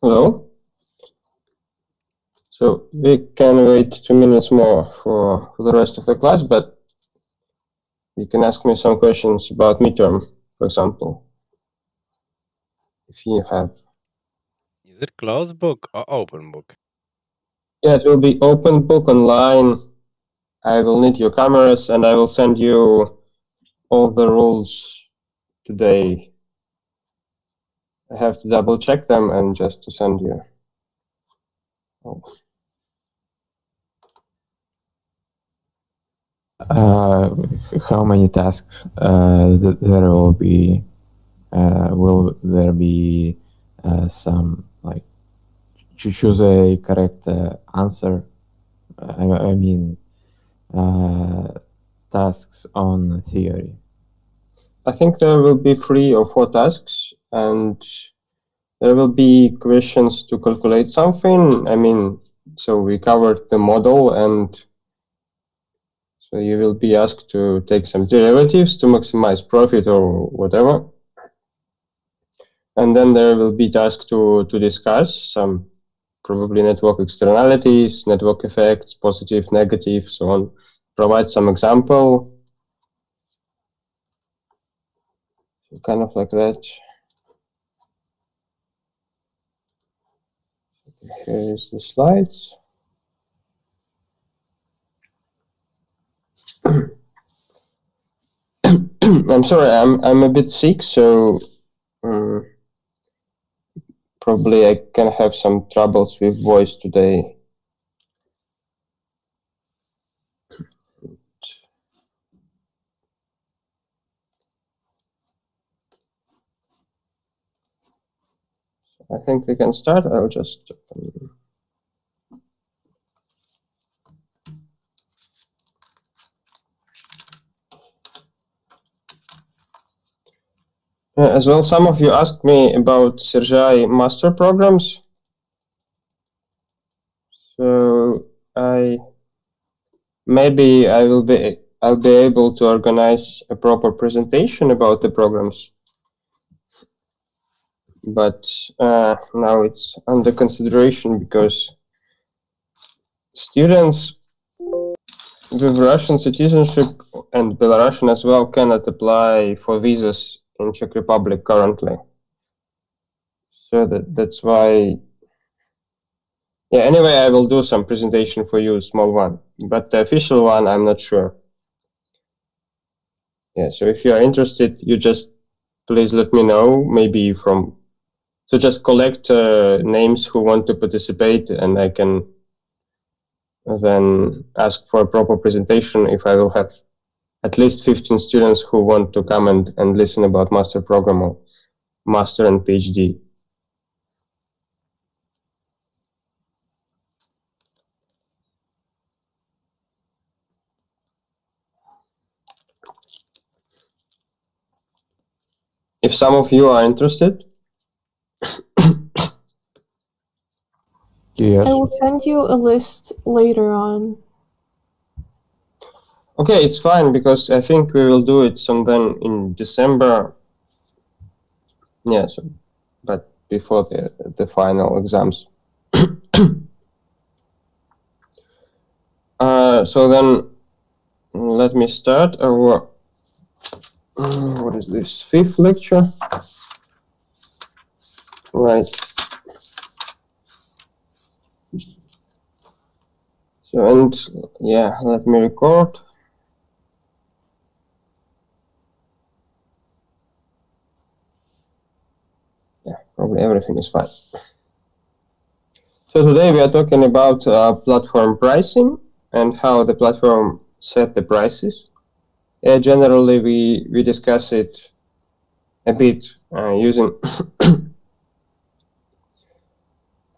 Hello? So we can wait two minutes more for, for the rest of the class, but you can ask me some questions about midterm, for example, if you have. Is it closed book or open book? Yeah, it will be open book online. I will need your cameras and I will send you all the rules today. I have to double check them and just to send you. Oh. Uh, how many tasks uh, there will be? Uh, will there be uh, some like to choose a correct uh, answer? I, I mean, uh, tasks on theory. I think there will be three or four tasks, and there will be questions to calculate something. I mean, so we covered the model and so you will be asked to take some derivatives to maximize profit or whatever. And then there will be tasks to, to discuss some probably network externalities, network effects, positive, negative, so on. Provide some example. Kind of like that. Here is the slides. I'm sorry, I'm I'm a bit sick, so um, probably I can have some troubles with voice today. I think we can start. I'll just. Um, as well, some of you asked me about CERGE-EI master programs. So I maybe I will be I'll be able to organize a proper presentation about the programs. But uh, now it's under consideration because students with Russian citizenship and Belarusian as well cannot apply for visas in Czech Republic currently. So that that's why. Yeah. Anyway, I will do some presentation for you, small one, but the official one, I'm not sure. Yeah. So if you are interested, you just please let me know. Maybe from. So just collect uh, names who want to participate, and I can then ask for a proper presentation if I will have at least 15 students who want to come and, and listen about master program or master and PhD. If some of you are interested. Yes. I will send you a list later on. Okay, it's fine because I think we will do it sometime in December. Yeah, so, but before the the final exams. uh, so then, let me start our uh, what is this fifth lecture? Right. So and yeah, let me record. Yeah, probably everything is fine. So today we are talking about uh, platform pricing and how the platform set the prices. Generally, we, we discuss it a bit uh, using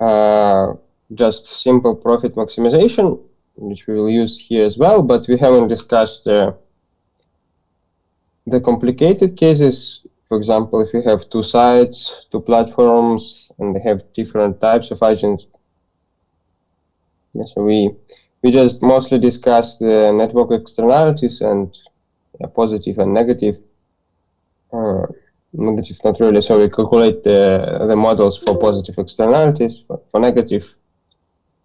uh, just simple profit maximization, which we will use here as well, but we haven't discussed the complicated cases for example, if you have two sites, two platforms, and they have different types of agents, yeah, so we we just mostly discuss the network externalities and positive and negative. Negative not really. So we calculate the, the models for positive externalities. For, for negative,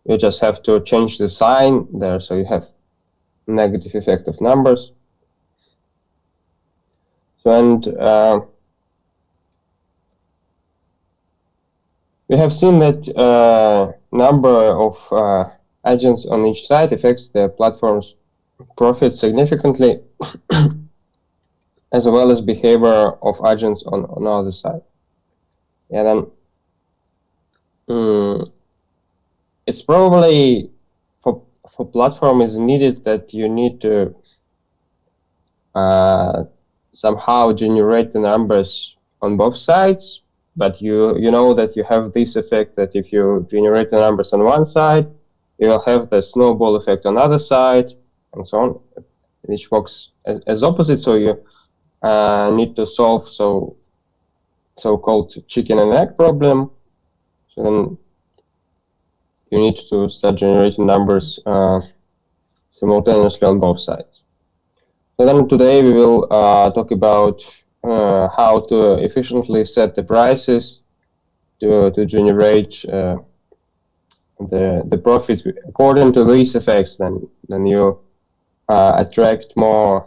you just have to change the sign there, so you have negative effect of numbers. So and uh, we have seen that uh, number of uh, agents on each side affects the platform's profit significantly, as well as behavior of agents on on the other side. Yeah, then um, it's probably for for platform is needed that you need to uh, somehow generate the numbers on both sides but you you know that you have this effect that if you generate the numbers on one side you will have the snowball effect on the other side and so on which works as, as opposite so you need to solve so so-called chicken and egg problem so then you need to start generating numbers uh, simultaneously on both sides. So then today we will uh, talk about uh, how to efficiently set the prices to, to generate uh, the, the profits according to these effects. Then, then you uh, attract more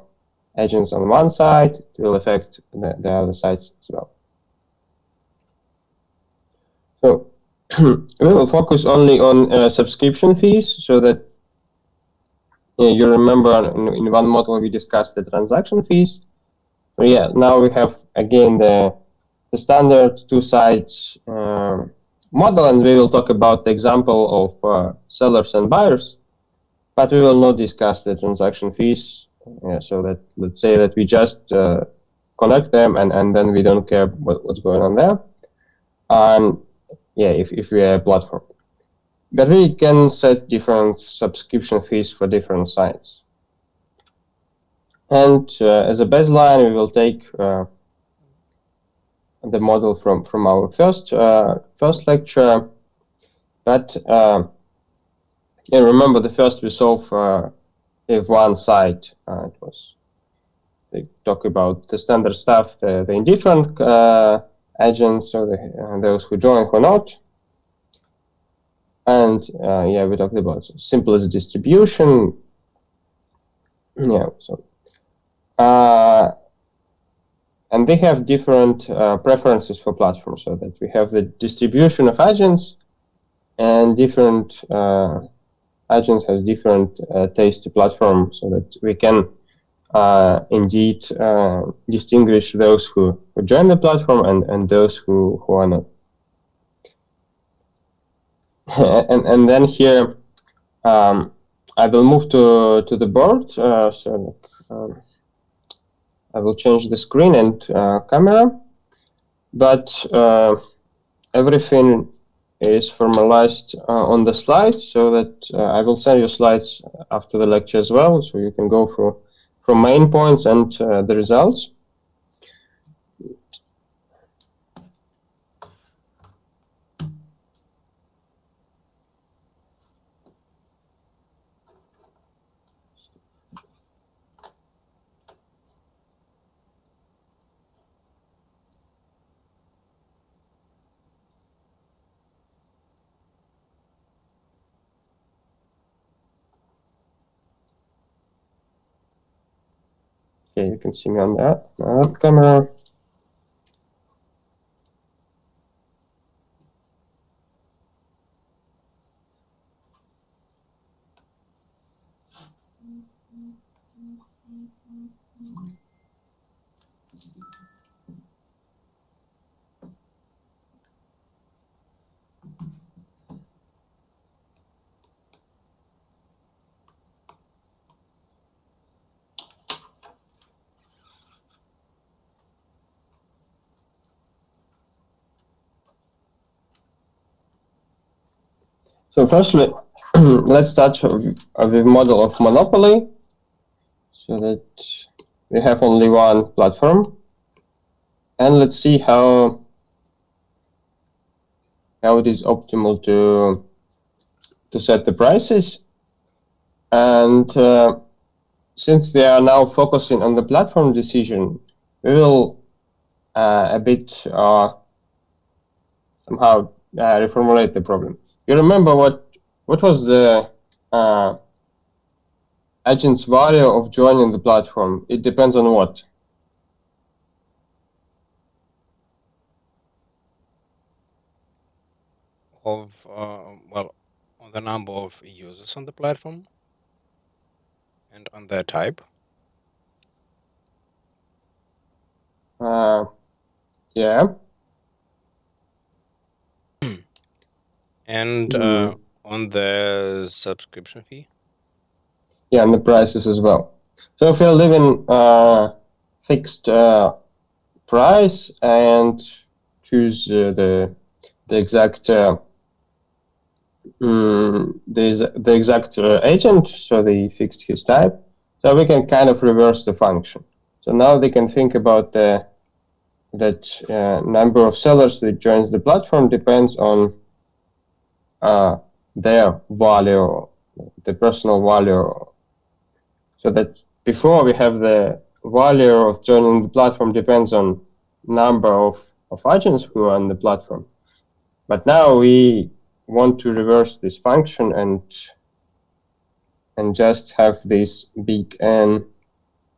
agents on one side, it will affect the, the other sides as well. So we will focus only on uh, subscription fees so that you remember in, in, one model we discussed the transaction fees. So yeah, now we have again the, the standard two sides uh, model and we will talk about the example of uh, sellers and buyers, but we will not discuss the transaction fees. So that let's say that we just uh, connect them and, and then we don't care what, what's going on there. And yeah, if, if we are a platform. But we can set different subscription fees for different sites. And uh, as a baseline, we will take uh, the model from, from our first uh, first lecture. But uh, yeah, remember the first we solve uh, if one side uh, it was they talk about the standard stuff, the, the indifferent agents or the, uh, those who join who not. And uh, yeah, we talked about simplest distribution. Yeah, so uh, and they have different uh, preferences for platforms, so that we have the distribution of agents, and different uh, agents has different uh, taste platform, so that we can uh, indeed uh, distinguish those who, who join the platform and, and those who, who are not. and, and then here um, I will move to, to the board. Uh, so um, I will change the screen and uh, camera, but uh, everything is formalized uh, on the slides so that I will send you slides after the lecture as well, so you can go through from main points and uh, the results. Okay, you can see me on that, that camera. So firstly, let's start with model of monopoly, so that we have only one platform, and let's see how how it is optimal to to set the prices. And uh, since they are now focusing on the platform decision, we will uh, a bit uh, somehow uh, reformulate the problem. You remember what what was the uh, agent's value of joining the platform? It depends on what? Of uh, well, on the number of users on the platform and on their type. Uh, yeah. And uh, Mm. on the subscription fee. Yeah, and the prices as well. So if you're leaving uh, fixed uh, price and choose uh, the the exact uh, mm, the, the exact uh, agent, so they fixed his type, so we can kind of reverse the function. So now they can think about the that uh, number of sellers that joins the platform depends on uh, their value, the personal value so that before we have the value of joining the platform depends on number of, of agents who are on the platform. But now we want to reverse this function and and just have this big N,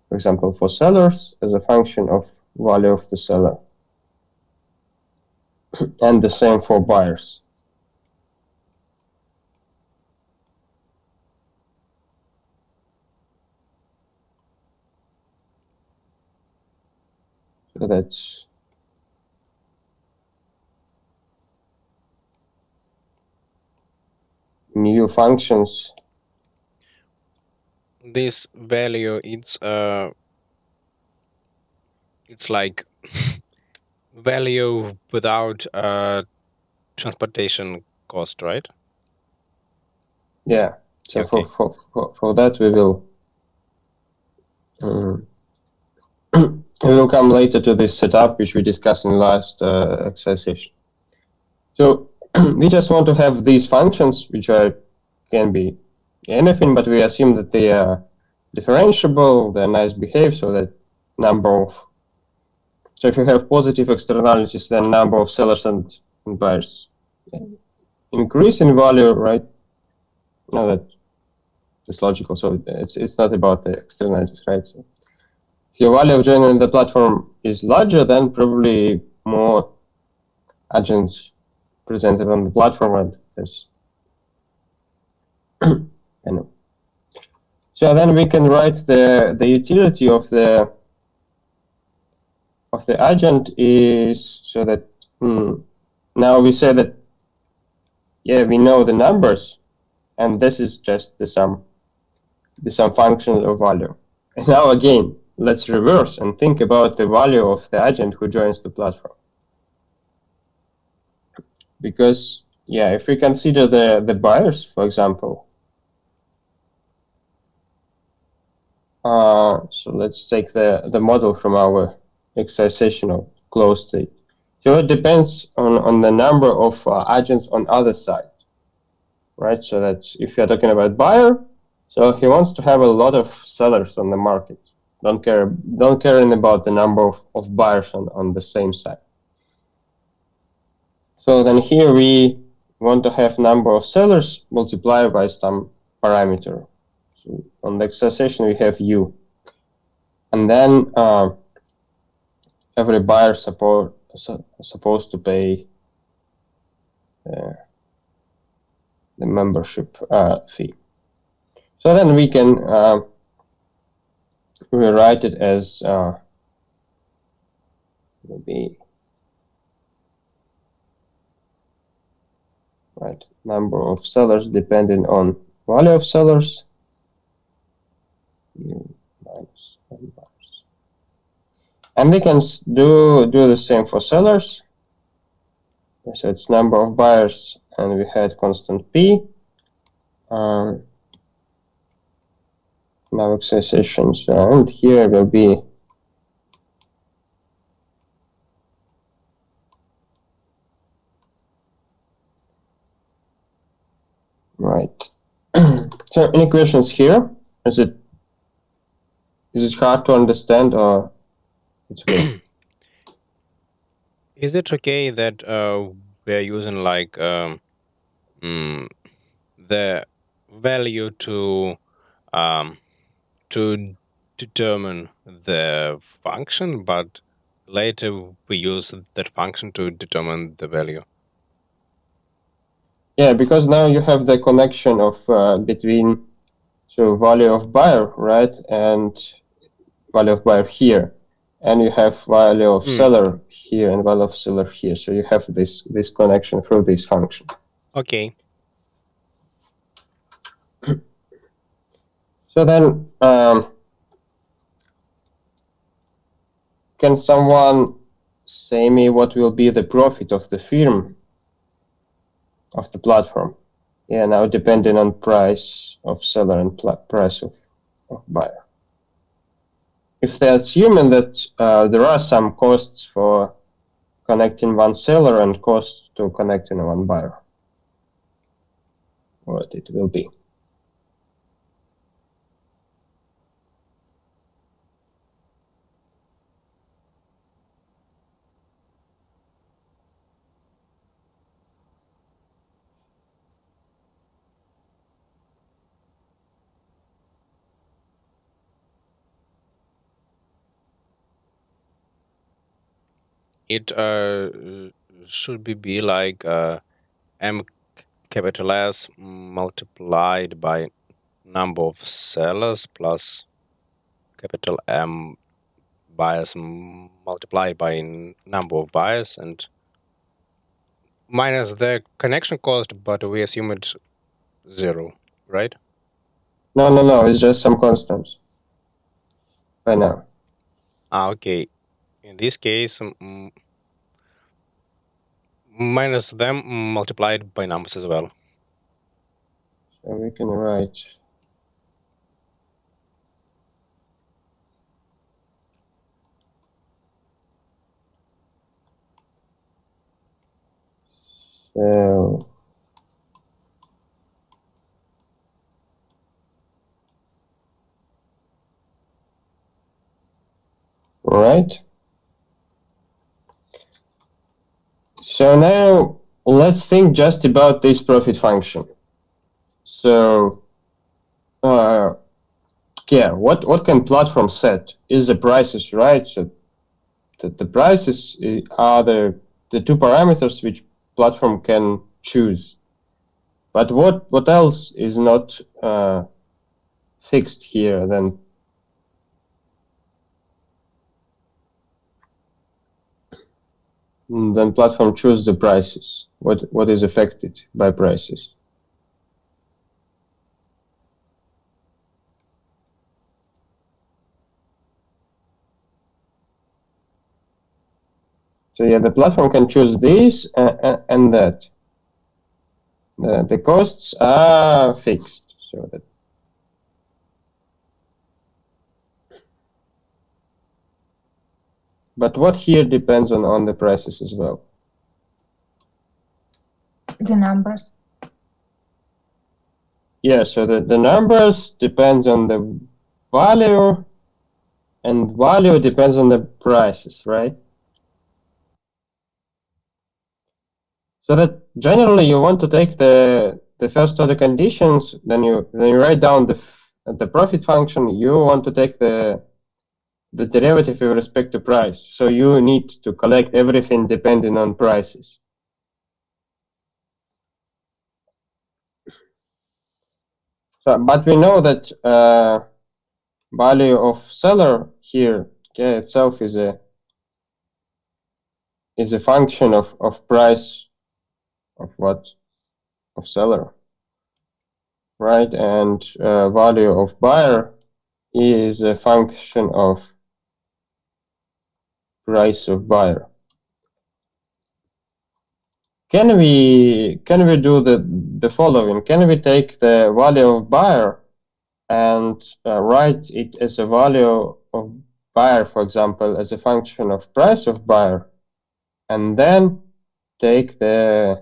for example, for sellers as a function of value of the seller. and the same for buyers. That's new functions. This value it's uh it's like value without uh transportation cost, right? Yeah. So Okay. for, for, for, for that we will um, we will come later to this setup which we discussed in the last uh, exercise session. So we just want to have these functions which are can be anything, but we assume that they are differentiable, they're nice behave, so that number of so if you have positive externalities, then number of sellers and, buyers increase in value, right? No, that is logical. So it's it's not about the externalities, right? So your value of joining the platform is larger, then probably more agents presented on the platform, and know. So then we can write the the utility of the of the agent is so that hmm, now we say that yeah we know the numbers and this is just the sum the sum function of value. And now again let's reverse and think about the value of the agent who joins the platform because yeah if we consider the the buyers for example uh, so let's take the the model from our exercisation of closed state so it depends on on the number of uh, agents on other side right? So that if you're talking about buyer, so he wants to have a lot of sellers on the market. Don't care, don't caring about the number of, of buyers on, on the same side. So then here we want to have number of sellers multiplied by some parameter. So on the exercisation we have u, and then uh, every buyer support su- supposed to pay. Uh, the membership uh, fee. So then we can uh, rewrite it as uh, will be right number of sellers depending on value of sellers and we can do do the same for sellers. So it's number of buyers and we had constant p. Um, now exercisations and here will be right. so any questions here? Is it is it hard to understand or it's? Is it okay that uh, we're using like um, mm, the value to um, to determine the function, but later we use that function to determine the value? Yeah, because now you have the connection of uh, between so value of buyer, right, and value of buyer here, and you have value of Hmm. seller here and value of seller here. So you have this this connection through this function. Okay. So then, um, can someone say me what will be the profit of the firm of the platform? Yeah, now depending on price of seller and price of, of buyer. If they're assuming that uh, there are some costs for connecting one seller and costs to connecting one buyer, what it will be. It uh, should be, be like uh, m capital S multiplied by number of sellers plus capital M m- multiplied by number of buyers and minus the connection cost, but we assume it's zero, right? No, no, no, it's just some constants. Right now. Ah, okay. In this case, mm, minus them multiplied by numbers as well. So we can write so right so now let's think just about this profit function so uh, yeah, what what can platform set is the prices, right? So the, the prices uh, are the the two parameters which platform can choose. But what what else is not uh, fixed here then? Then platform choose the prices. What what is affected by prices? So yeah, the platform can choose this uh, uh, and that. The, the costs are fixed, so that but what here depends on, on the prices as well. the numbers. Yeah, so the, the numbers depends on the value and value depends on the prices, right? So that generally you want to take the the first order conditions, then you then you write down the f- the profit function. You want to take the the derivative with respect to price. So you need to collect everything depending on prices. So, but we know that uh, value of seller here okay, itself is a is a function of, of price of what of seller right and uh, value of buyer is a function of price of buyer. Can we can we do the the following? Can we take the value of buyer and uh, write it as a value of buyer for example as a function of price of buyer and then take the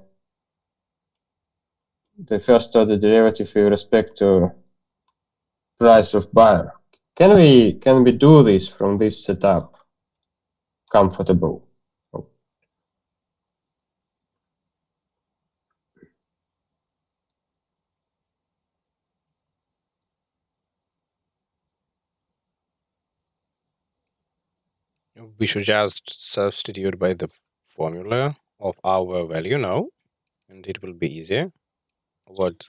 the first order derivative with respect to price of buyer. Can we can we do this from this setup comfortable. We should just substitute by the formula of our value now and it will be easier. What?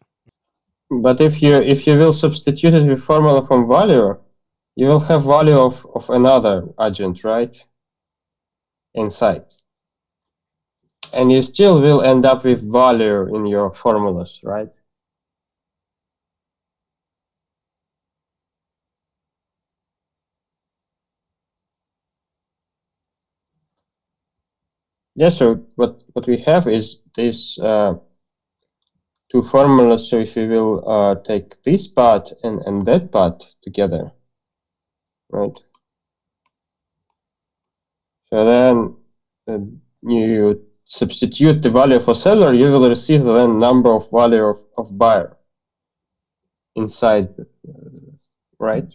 But if you if you will substitute it with formula from value you will have value of of another agent right? Inside. And you still will end up with value in your formulas, right? Yeah, so what, what we have is this uh, two formulas. So if we will uh, take this part and, and that part together, right? So then uh, you substitute the value for seller, you will receive the number of value of, of buyer inside, uh, right?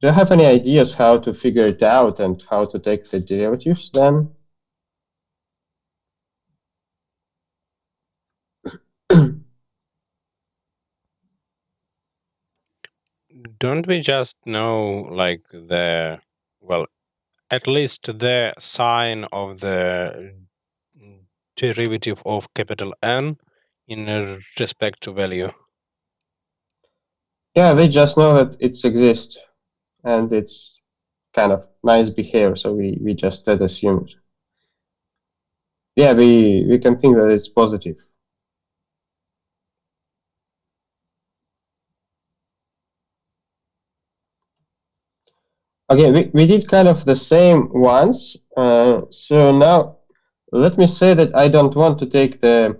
Do you have any ideas how to figure it out and how to take the derivatives then? Don't we just know like the well at least the sign of the derivative of capital N in respect to value? Yeah, they just know that it exists and it's kind of nice behavior, so we, we just assume it. Yeah, we, we can think that it's positive. Okay, we, we did kind of the same once. Uh, so now let me say that I don't want to take the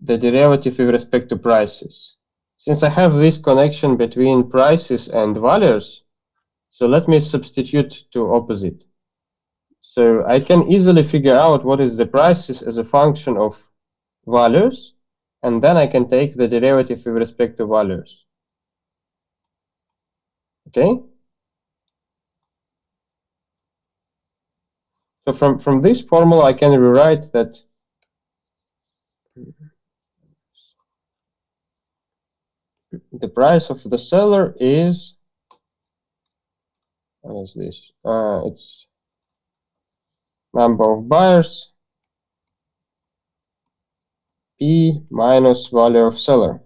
the derivative with respect to prices. Since I have this connection between prices and values, so let me substitute to opposite. So I can easily figure out what is the prices as a function of values, and then I can take the derivative with respect to values. Okay? So from, from this formula, I can rewrite that the price of the seller is, what is this? Uh, it's number of buyers P minus value of seller.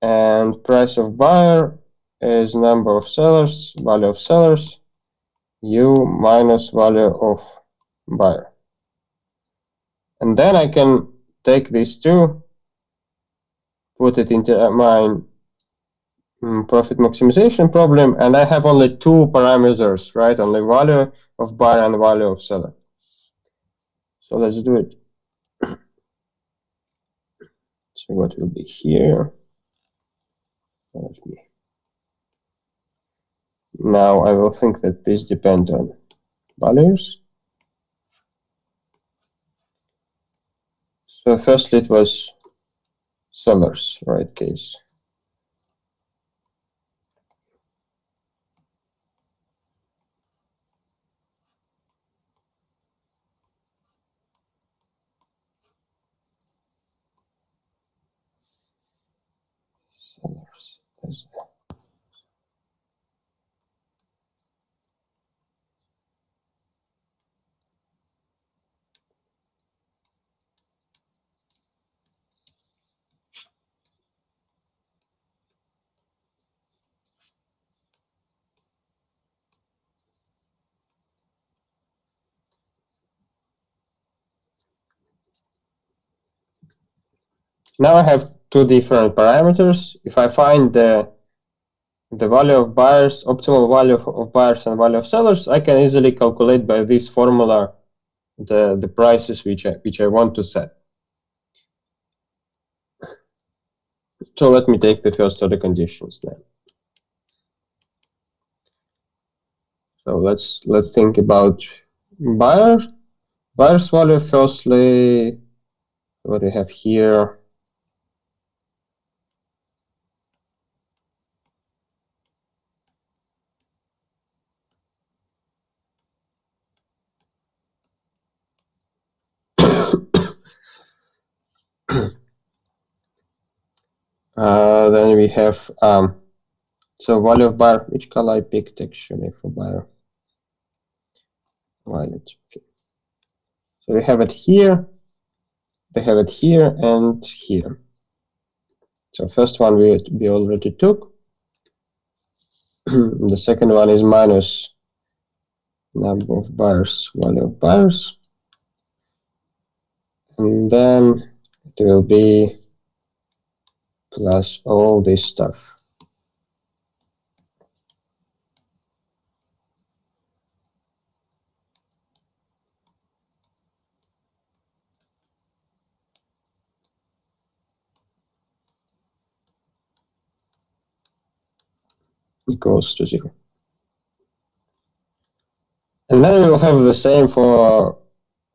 And price of buyer is number of sellers, value of sellers, u minus value of buyer. And then I can take these two, put it into my mm, profit maximization problem, and I have only two parameters, right? Only value of buyer and value of seller. So let's do it. So what will be here? Let me now I will think that this depends on values. So firstly it was sellers, right case. Sellers. Now I have two different parameters. If I find the the value of buyers, optimal value of buyers and value of sellers, I can easily calculate by this formula the, the prices which I, which I want to set. So let me take the first order conditions then. So let's let's think about buyer. Buyer's value firstly, what we have here, Uh, then we have um, So value of buyer, which color I picked actually for buyer? Violet. Okay. So we have it here, they have it here and here. So first one we, we already took. the second one is minus number of buyers, value of buyers. And then it will be plus all this stuff. equals to zero. And then we will have the same for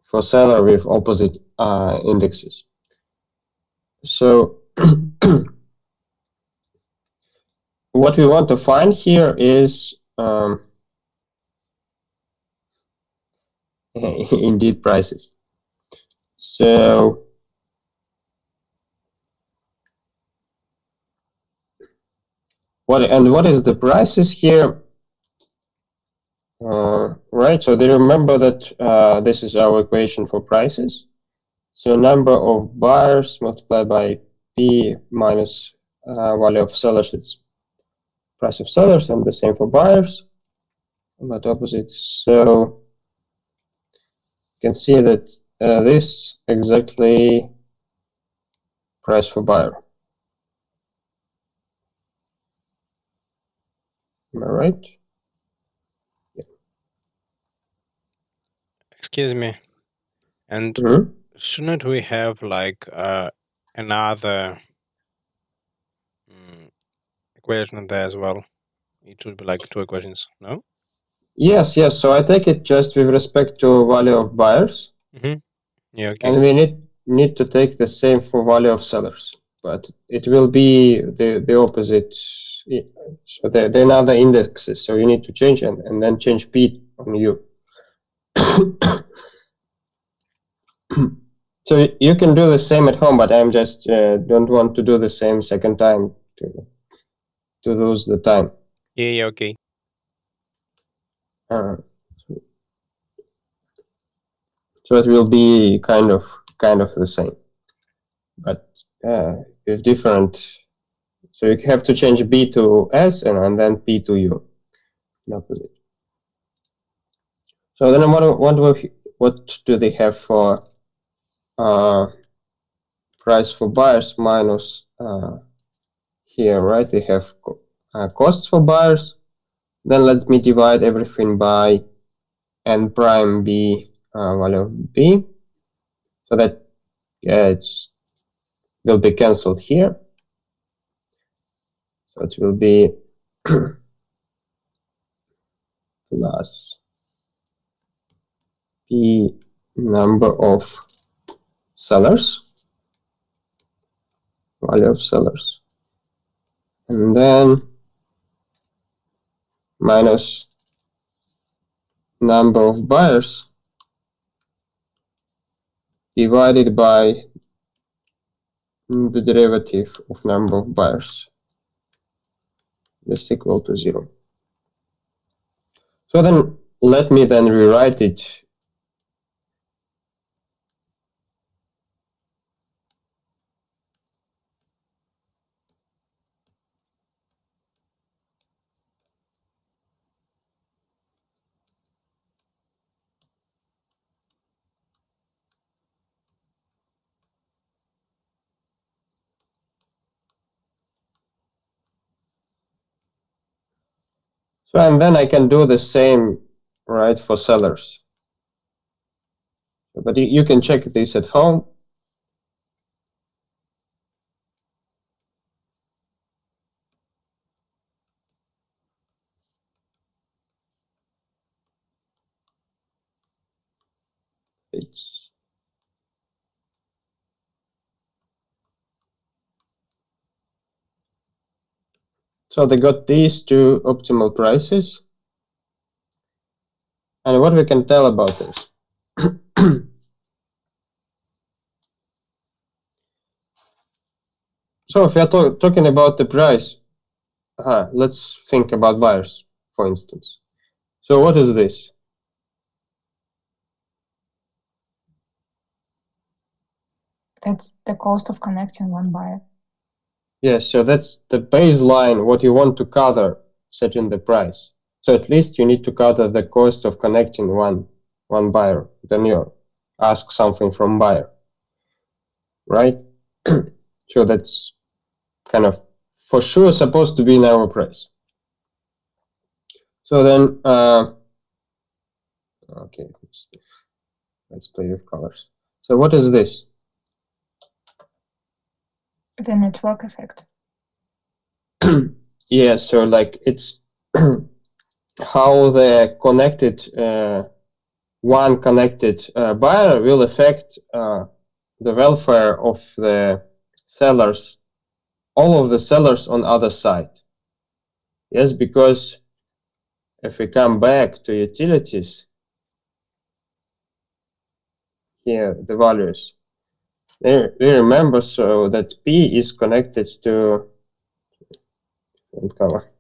for seller with opposite uh, indexes. So what we want to find here is um, indeed prices. So what and what is the prices here? Uh, right, so they remember that uh, this is our equation for prices. So number of buyers multiplied by P minus uh, value of sellers, it's price of sellers, and the same for buyers, but opposite. So you can see that uh, this exactly price for buyer. Am I right? Excuse me. And Mhm. shouldn't we have like uh, another mm, equation there as well? It should be like two equations, no? Yes, yes. So I take it just with respect to value of buyers, Mm-hmm. Yeah, okay. and we need need to take the same for value of sellers, but it will be the the opposite. So they're, they're another indexes. So you need to change and, and then change P on U. so you can do the same at home, but I'm just uh, don't want to do the same second time to to lose the time. Yeah, yeah, okay. Uh, so- it will be kind of kind of the same, but uh, with different. So you have to change B to S and, and then P to U, in opposite. So then what what what do they have for price for buyers minus uh, here, right? They have uh, costs for buyers. Then let me divide everything by n prime b uh, value of b. So that it's will be cancelled here. So it will be plus p number of sellers value of sellers and then minus number of buyers divided by the derivative of number of buyers. This equal to zero. So then let me then rewrite it So and then I can do the same, right, for sellers. But you, you can check this at home. It's So they got these two optimal prices. And what we can tell about this. so if we are talking about the price, uh, let's think about buyers, for instance. So what is this? That's the cost of connecting one buyer. Yes, so that's the baseline, what you want to cover, setting the price. So at least you need to cover the cost of connecting one one buyer. Then you ask something from buyer, right? so that's kind of for sure supposed to be in our price. So then, uh, okay, let's, let's play with colors. So what is this? The network effect. yeah, so like it's how the connected uh, one connected uh, buyer will affect uh, the welfare of the sellers, all of the sellers on other side. Yes, because if we come back to utilities, here the values, we remember so that P is connected to color.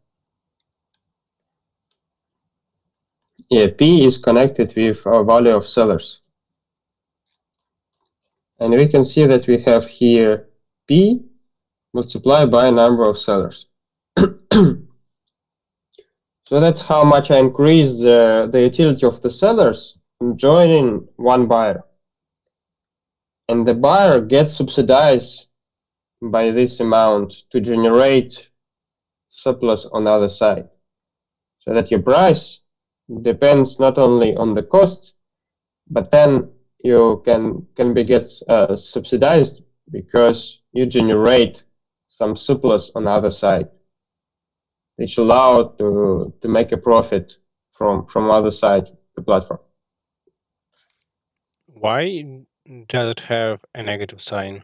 Yeah, P is connected with our value of sellers. And we can see that we have here P multiplied by number of sellers. so that's how much I increase the, the utility of the sellers joining one buyer. And the buyer gets subsidized by this amount to generate surplus on the other side. So that your price depends not only on the cost, but then you can can be get uh, subsidized because you generate some surplus on the other side, which allow to to make a profit from from other side the platform. Why does it have a negative sign?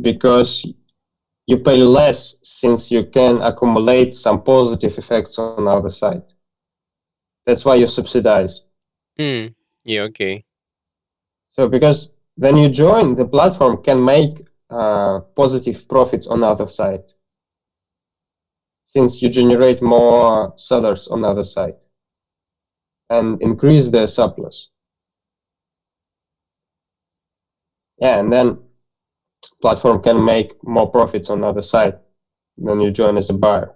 Because you pay less since you can accumulate some positive effects on the other side. That's why you subsidize. Hmm. Yeah. Okay. So because then you join, the platform can make uh, positive profits on the other side, since you generate more sellers on the other side, and increase their surplus. Yeah, and then platform can make more profits on the other side when you join as a buyer.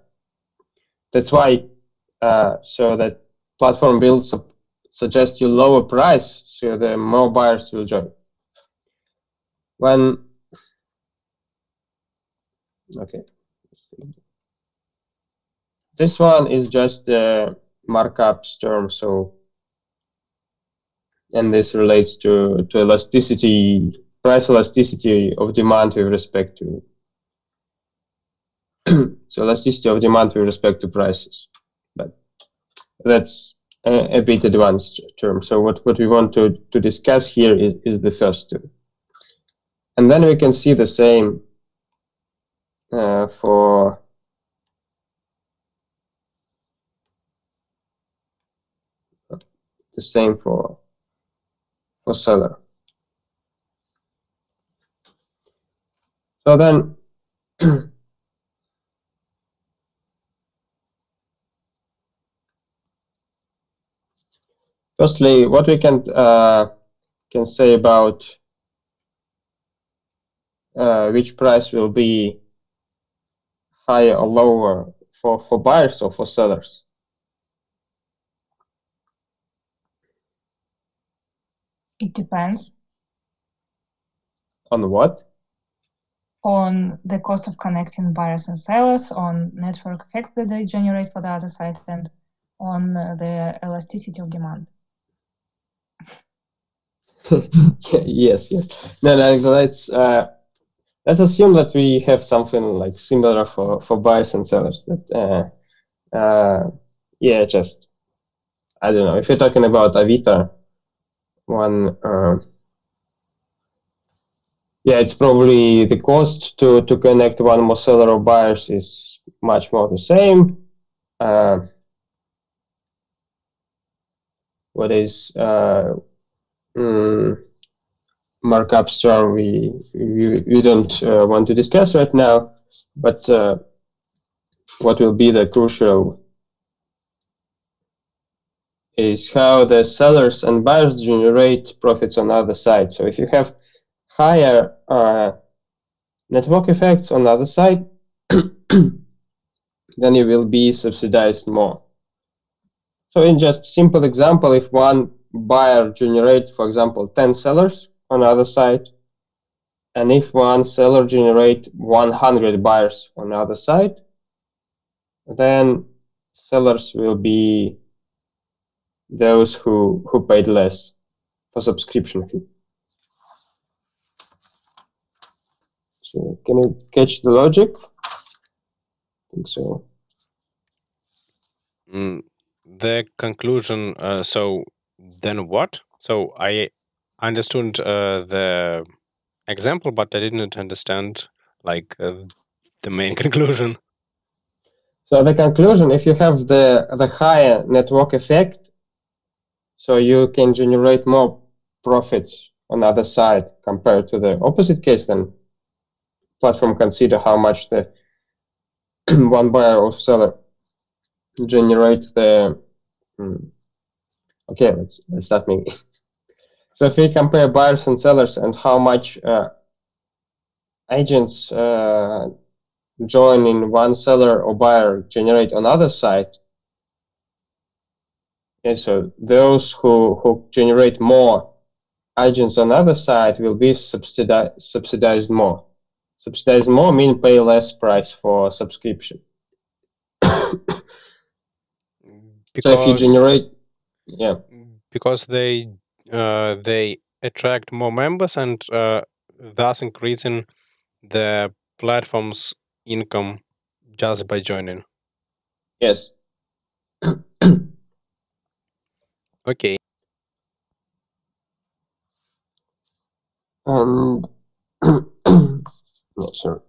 That's why, uh, so that platform will su suggest you lower price so the more buyers will join. When okay, this one is just the markups term. So and this relates to to elasticity, price elasticity of demand with respect to so elasticity of demand with respect to prices. But that's a, a, bit advanced term. So what, what we want to, to discuss here is, is the first two. And then we can see the same uh, for the same for for seller. So then Firstly, what we can uh, can say about uh, which price will be higher or lower for, for buyers or for sellers. It depends. On what? On the cost of connecting buyers and sellers, on network effects that they generate for the other side, and on the elasticity of demand. yes, yes. No, no. Let's uh, let's assume that we have something like similar for for buyers and sellers. That uh, uh, yeah, just I don't know. If you're talking about Avito, one uh, yeah, it's probably the cost to to connect one more seller or buyers is much more the same. Uh, what is uh, um, markups term we, we, we don't uh, want to discuss right now, but uh, what will be the crucial is how the sellers and buyers generate profits on other side. So if you have higher uh, network effects on the other side, then you will be subsidized more. So in just simple example, if one buyer generate, for example, 10 sellers on the other side, and if one seller generate 100 buyers on the other side, then sellers will be those who, who paid less for subscription fee. So can you catch the logic? I think so. Mm, the conclusion. Uh, so then what? So I understood uh, the example, but I didn't understand like uh, the main conclusion. So the conclusion, if you have the the higher network effect, so you can generate more profits on the other side compared to the opposite case, then platform consider how much the one buyer or seller generate the hmm, okay let's let's start maybe so if we compare buyers and sellers and how much uh, agents uh, join in one seller or buyer generate on other side okay, so those who who generate more agents on other side will be subsidized subsidized more subsidized more mean pay less price for subscription so if you generate yeah because they uh, they attract more members and uh, thus increasing the platform's income just by joining. yes Okay. and no sorry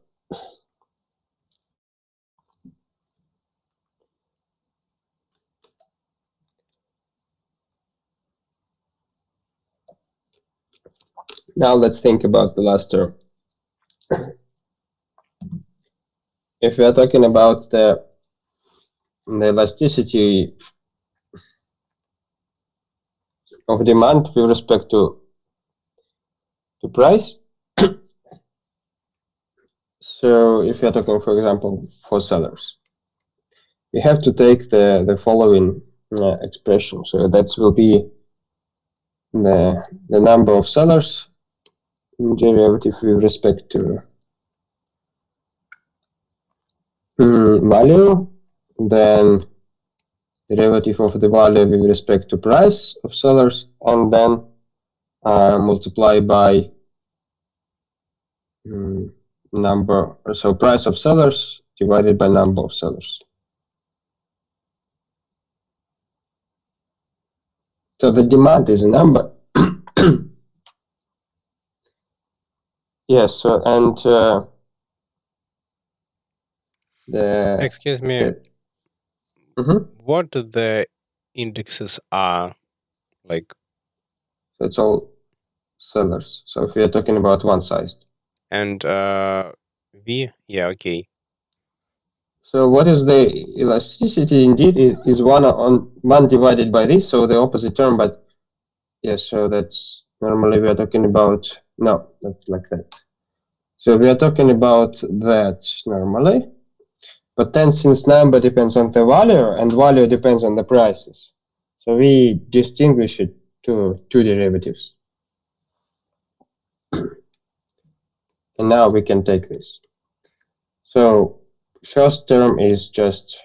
now let's think about the last term. If we are talking about the the elasticity of demand with respect to to price so if you're talking for example for sellers we have to take the the following uh, expression. So that will be the the number of sellers in derivative with respect to mm, value then derivative of the value with respect to price of sellers and then uh, multiply by mm, number so price of sellers divided by number of sellers so the demand is a number yes so and uh, the, Excuse me. the mhm. What the indexes are like, So it's all sellers. So if we are talking about one size. And uh, V? Yeah. Okay. So what is the elasticity? Indeed, is, one on one divided by this, so the opposite term. But yes, so that's normally we are talking about no, not like that. So we are talking about that normally. But then since number depends on the value and value depends on the prices, so we distinguish it to two derivatives. And now we can take this. So first term is just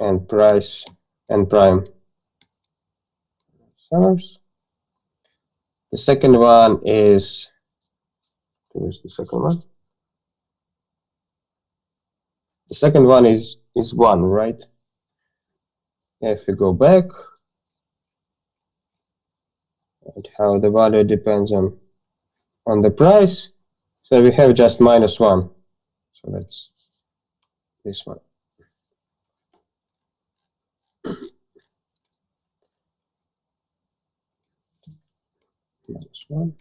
and price and prime. The second one is where's the second one? The second one is is one, right? If we go back, and how the value depends on on the price, so we have just minus one. So that's this one. Minus one.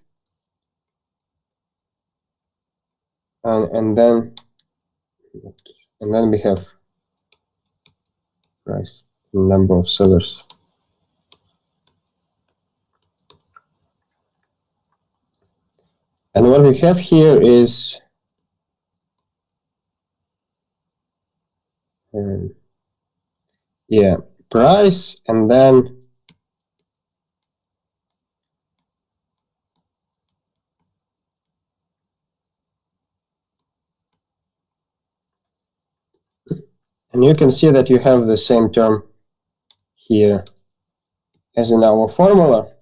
And, and then and then we have price number of sellers. And what we have here is um, yeah, price and then and you can see that you have the same term here as in our formula.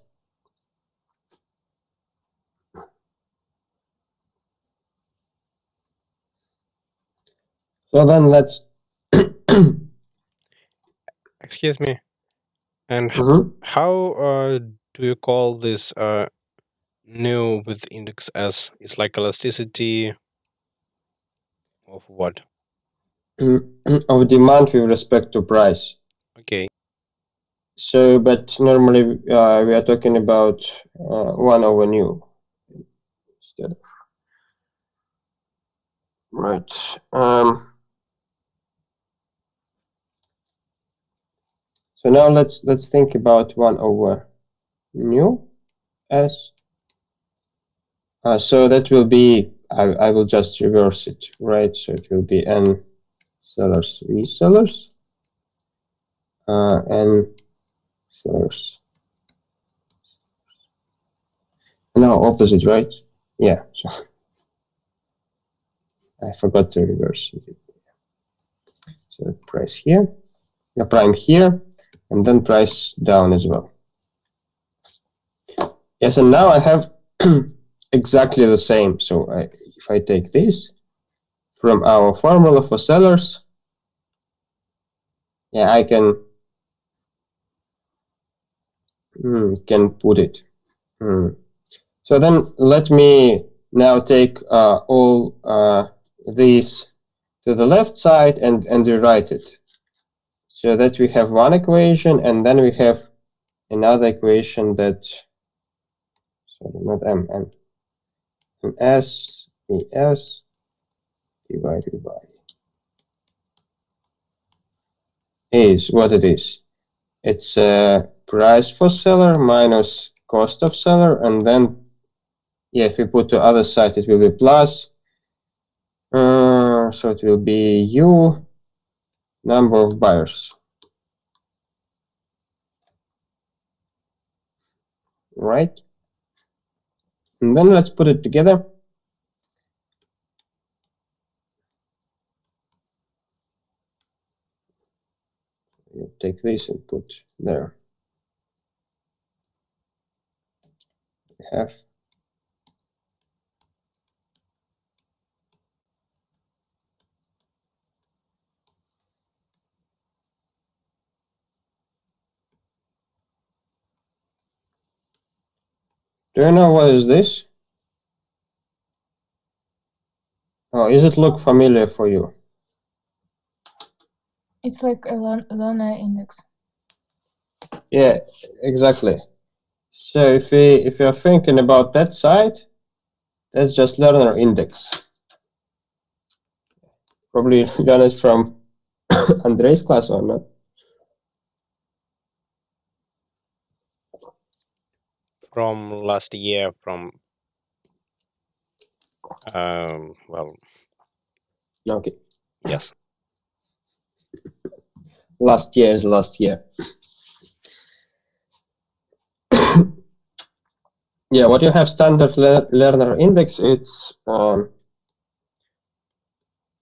So then let's Excuse me. And Mhm. how uh, do you call this uh, new with index s? It's like elasticity of what? of demand with respect to price. Okay. So, but normally uh, we are talking about uh, one over new instead. of- Right. Um, so now let's let's think about one over new s. Uh, so that will be I I will just reverse it, right? So it will be n sellers resellers uh, and sellers. No, opposite, right? Yeah. So I forgot to reverse it. So price here, the prime here, and then price down as well. Yes, and now I have exactly the same. So I, if I take this from our formula for sellers, yeah, I can hmm, can put it. Hmm. So then let me now take uh, all uh, these to the left side and, and rewrite it. So that we have one equation and then we have another equation that, sorry, not M, M, M S, E S divided by is what it is. It's uh, price for seller minus cost of seller, and then yeah, if we put to other side, it will be plus. Uh, so it will be u number of buyers. Right? And then let's put it together. You take this and put there. Have Do you know what is this? Oh, is it look familiar for you? It's like a Lerner index. Yeah, exactly. So if we if you're thinking about that side, that's just Lerner index. Probably learned it from Andrei's class or not? From last year, from um, well, Okay. yes. Last year is last year. yeah, what you have standard le Lerner index, it's um,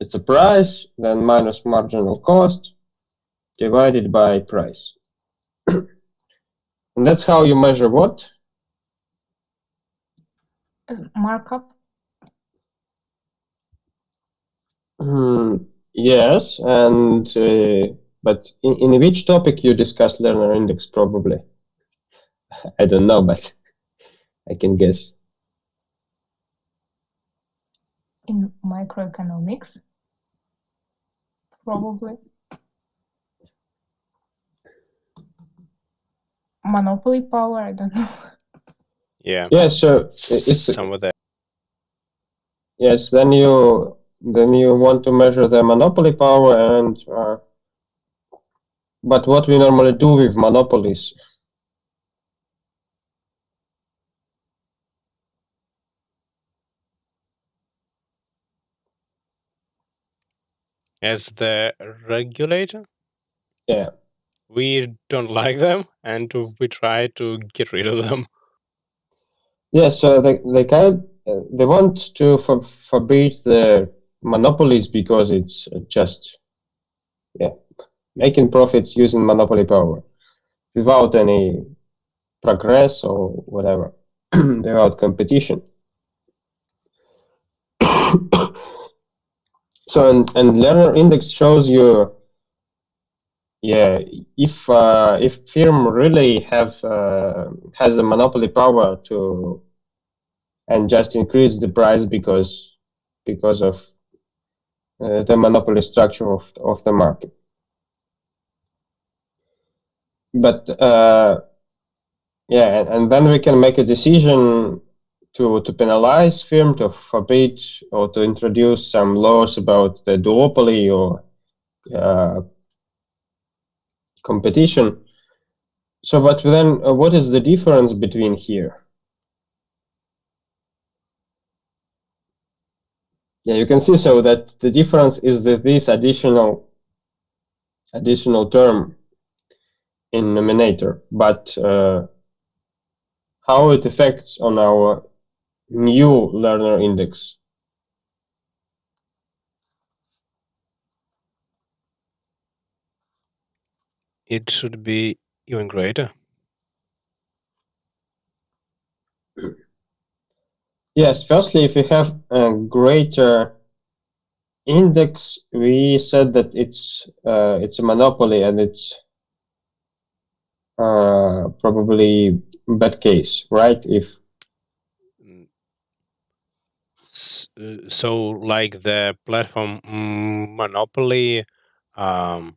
it's a price, then minus marginal cost divided by price. and that's how you measure what? Markup. Hmm, yes, and uh, but in, in which topic you discuss Lerner index probably? I don't know, but I can guess. in microeconomics. Probably. Monopoly power, I don't know. Yeah. Yeah, so it's Somewhere there. yes. Then you then you want to measure the monopoly power, and uh, but what we normally do with monopolies As the regulator, yeah we don't like them and we try to get rid of them. Yeah, so they they they want to for, forbid the monopolies because it's just yeah making profits using monopoly power without any progress or whatever without competition. so and, and Lerner index shows you yeah if uh, if firm really have uh, has a monopoly power to and just increase the price because because of uh, the monopoly structure of of the market. But uh, yeah and, then we can make a decision to to penalize firm to forbid or to introduce some laws about the duopoly or uh, competition. So, but then uh, what is the difference between here? Yeah, you can see so that the difference is that this additional additional term in nominator, but uh, how it affects on our new Lerner index. It should be even greater. Yes, firstly, if we have a greater index, we said that it's uh, it's a monopoly and it's uh, probably bad case, right? If uh, So, like the platform monopoly um,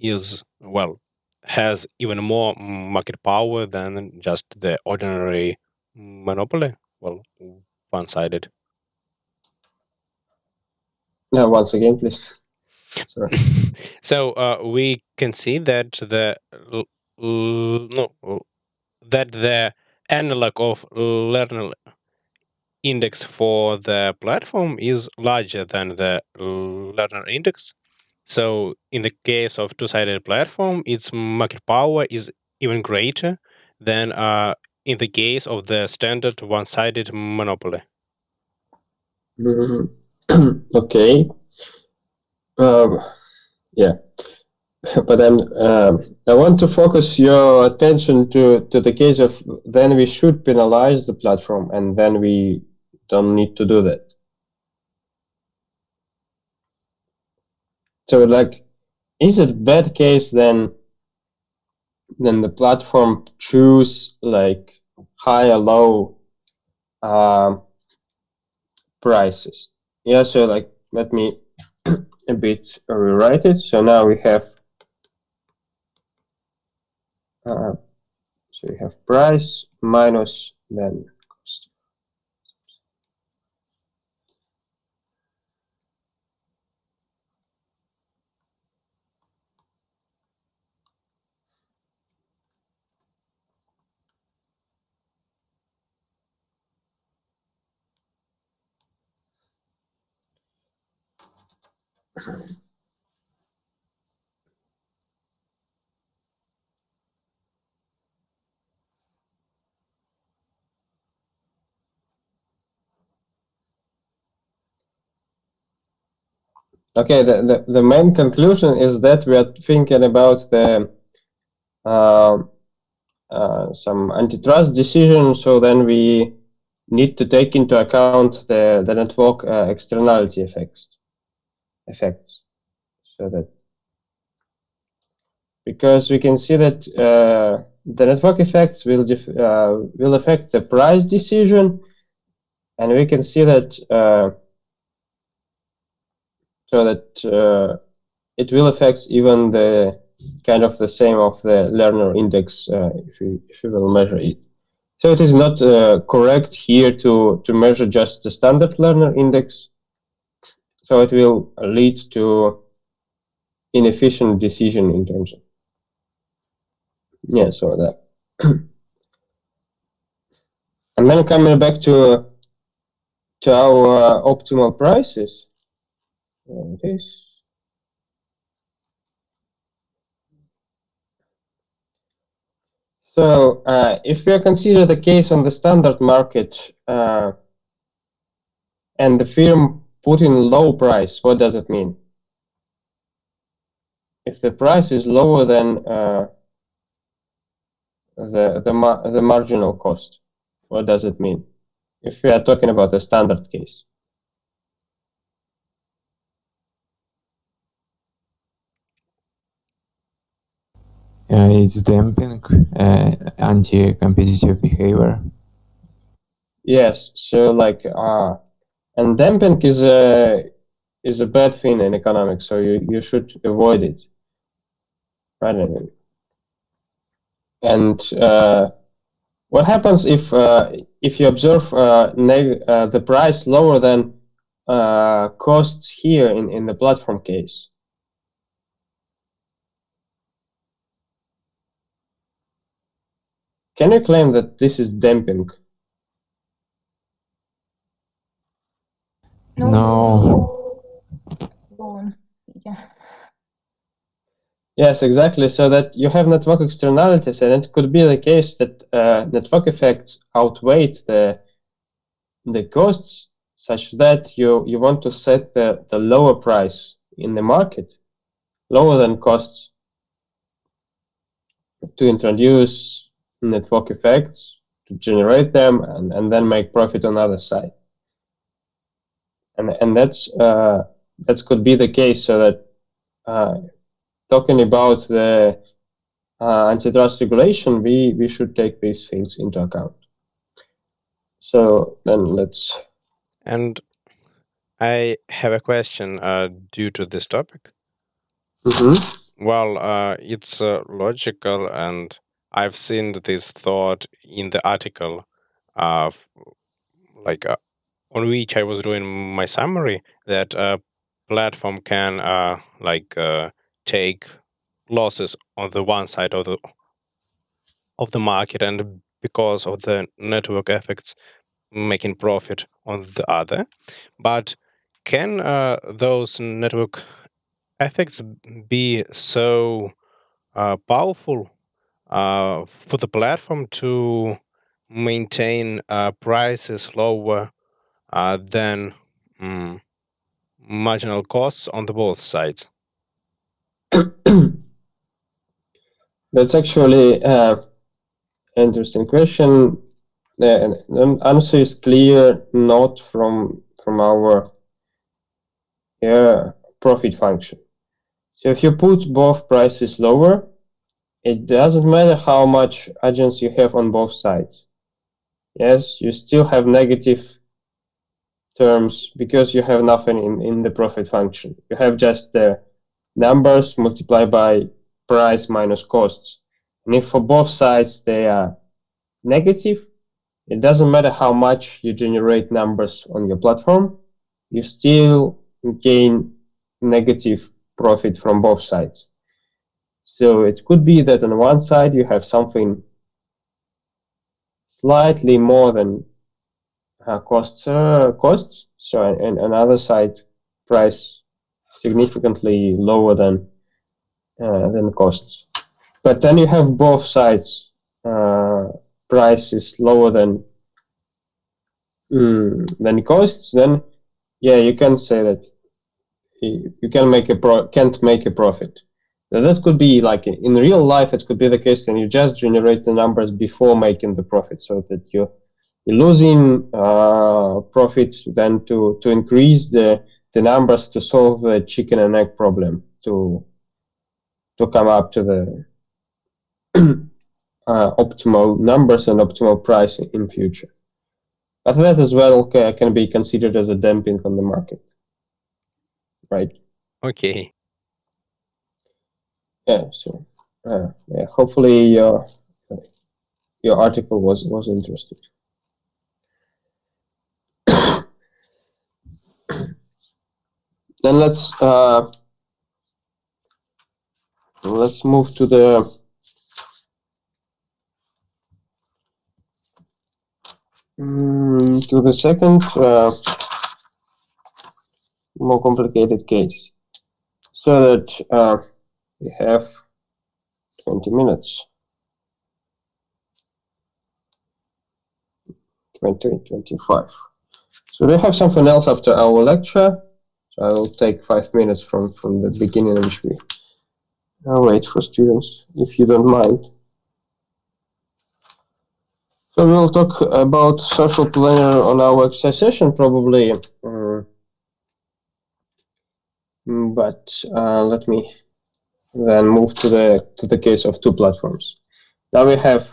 is, well, has even more market power than just the ordinary monopoly. Well, one sided. no, once again, please. So uh, we can see that the no uh, that the analog of Lerner index for the platform is larger than the Lerner index. So in the case of two-sided platform, its market power is even greater than uh, in the case of the standard one-sided monopoly. Mhm. okay. Um, yeah. But then um, I want to focus your attention to, to the case of then we should penalize the platform and then we don't need to do that. So like, is it bad case then then the platform choose like high or low um, prices? Yeah, so like let me a bit rewrite it. So now we have uh, so we have price minus then cost. Okay, the, the, the main conclusion is that we are thinking about the uh, uh, some antitrust decision, so then we need to take into account the, the network uh, externality effects. Effects, so that because we can see that uh, the network effects will uh, will affect the price decision, and we can see that uh, so that uh, it will affect even the kind of the same of the Lerner index uh, if you if you will measure it. So it is not uh, correct here to to measure just the standard Lerner index. So it will lead to inefficient decision in terms of Yeah, so that. and then coming back to to our uh, optimal prices. There it is. So uh, if we consider the case on the standard market uh, and the firm put in low price, what does it mean? If the price is lower than uh, the the, mar the marginal cost, what does it mean? If we are talking about the standard case. Uh, it's damping uh, anti-competitive behavior. Yes, so like uh, and damping is a is a bad thing in economics, so you, you should avoid it. Right. And uh, what happens if uh, if you observe uh, uh the price lower than uh, costs here in, in the platform case? Can you claim that this is damping? No. no. Yeah. Yes, exactly. So that you have network externalities, and it could be the case that uh, network effects outweigh the the costs, such that you you want to set the, the lower price in the market, lower than costs, to introduce network effects to generate them and, and then make profit on the other side. And, and that's uh, that could be the case so that uh, talking about the uh, antitrust regulation, we, we should take these things into account. So then let's. And I have a question uh, due to this topic. Mm -hmm. Well, uh, it's uh, logical and I've seen this thought in the article, uh, like uh, on which I was doing my summary, that a platform can uh, like uh, take losses on the one side of the of the market, and because of the network effects, making profit on the other. But can uh, those network effects be so uh, powerful uh, for the platform to maintain uh, prices lower uh, than mm, marginal costs on the both sides? That's actually an interesting question. The answer is clear, not from from our uh, profit function. So if you put both prices lower, it doesn't matter how much agents you have on both sides. Yes, you still have negative terms because you have nothing in, in the profit function. You have just the numbers multiplied by price minus costs. And if for both sides they are negative, it doesn't matter how much you generate numbers on your platform, you still gain negative profit from both sides. So it could be that on one side you have something slightly more than costs uh, costs. So and another side price significantly lower than uh, than costs. But then you have both sides uh, price is lower than mm, than costs. Then yeah, you can say that you can make a pro can't make a profit. Now that could be like in real life, it could be the case, and you just generate the numbers before making the profit, so that you're losing uh, profit then to to increase the the numbers to solve the chicken and egg problem to to come up to the uh, optimal numbers and optimal price in future. But that as well can be considered as a damping on the market, right? Okay yeah so uh, yeah hopefully your your article was was interesting then let's uh, let's move to the mm, to the second uh, more complicated case. So that uh, we have 20 minutes. 20 25 so we have something else after our lecture. I will take five minutes from from the beginning which we I'll wait for students if you don't mind. So we'll talk about social planner on our exercise session probably uh, but uh, let me then move to the to the case of two platforms. Now we have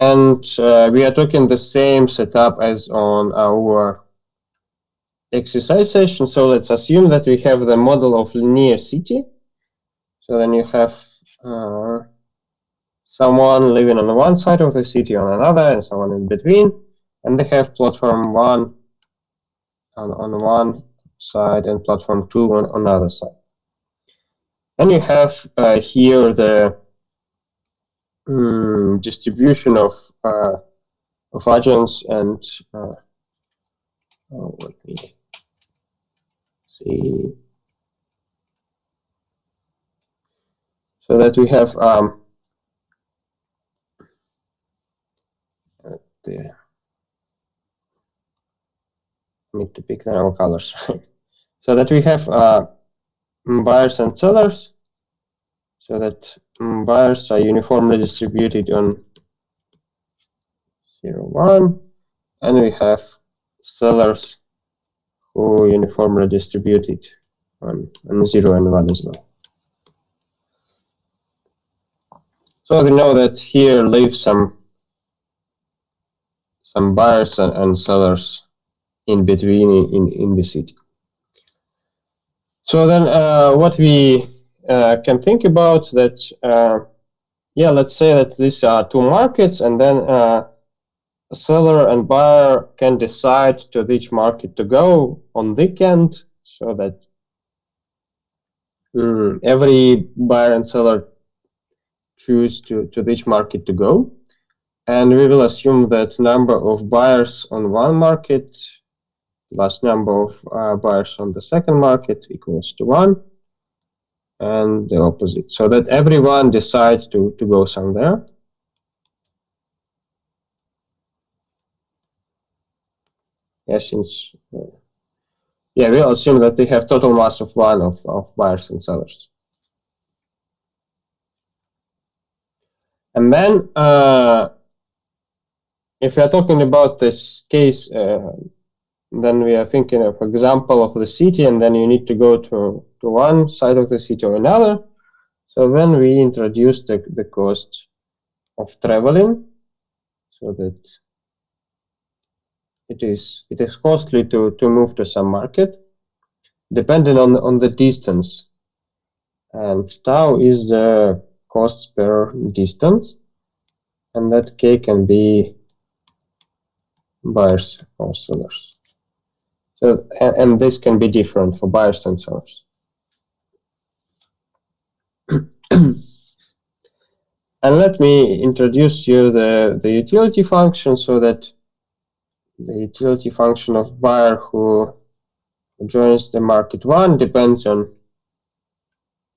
and uh, we are talking the same setup as on our exercise session. So let's assume that we have the model of linear city. So then you have uh, someone living on one side of the city on another and someone in between and they have platform one on, on one side and platform two on another side and you have uh, here the um, distribution of uh, of agents and uh, oh, let me see. So that we have um, the need to pick the wrong colors. So that we have uh, buyers and sellers so that buyers are uniformly distributed on 0 1 and we have sellers who uniformly distributed on, on 0 and 1 as well so we know that here live some some buyers and, and sellers in between in, in the city. So then uh, what we can think about that, uh, yeah, let's say that these are two markets and then uh, seller and buyer can decide to which market to go on weekend so that mm, every buyer and seller choose to, to which market to go. And we will assume that number of buyers on one market plus number of uh, buyers on the second market equals to 1 and the opposite. So that everyone decides to, to go somewhere. Yeah since uh, yeah we'll assume that they have total mass of one of, of buyers and sellers. And then uh, if we are talking about this case, uh, then we are thinking of example of the city, and then you need to go to, to one side of the city or another. So then we introduce the, the cost of traveling, so that it is it is costly to, to move to some market, depending on on the distance. And tau is the cost per distance, and that k can be buyers or sellers. And, and this can be different for buyers and sellers. and let me introduce you the, the utility function so that the utility function of buyer who joins the market one depends on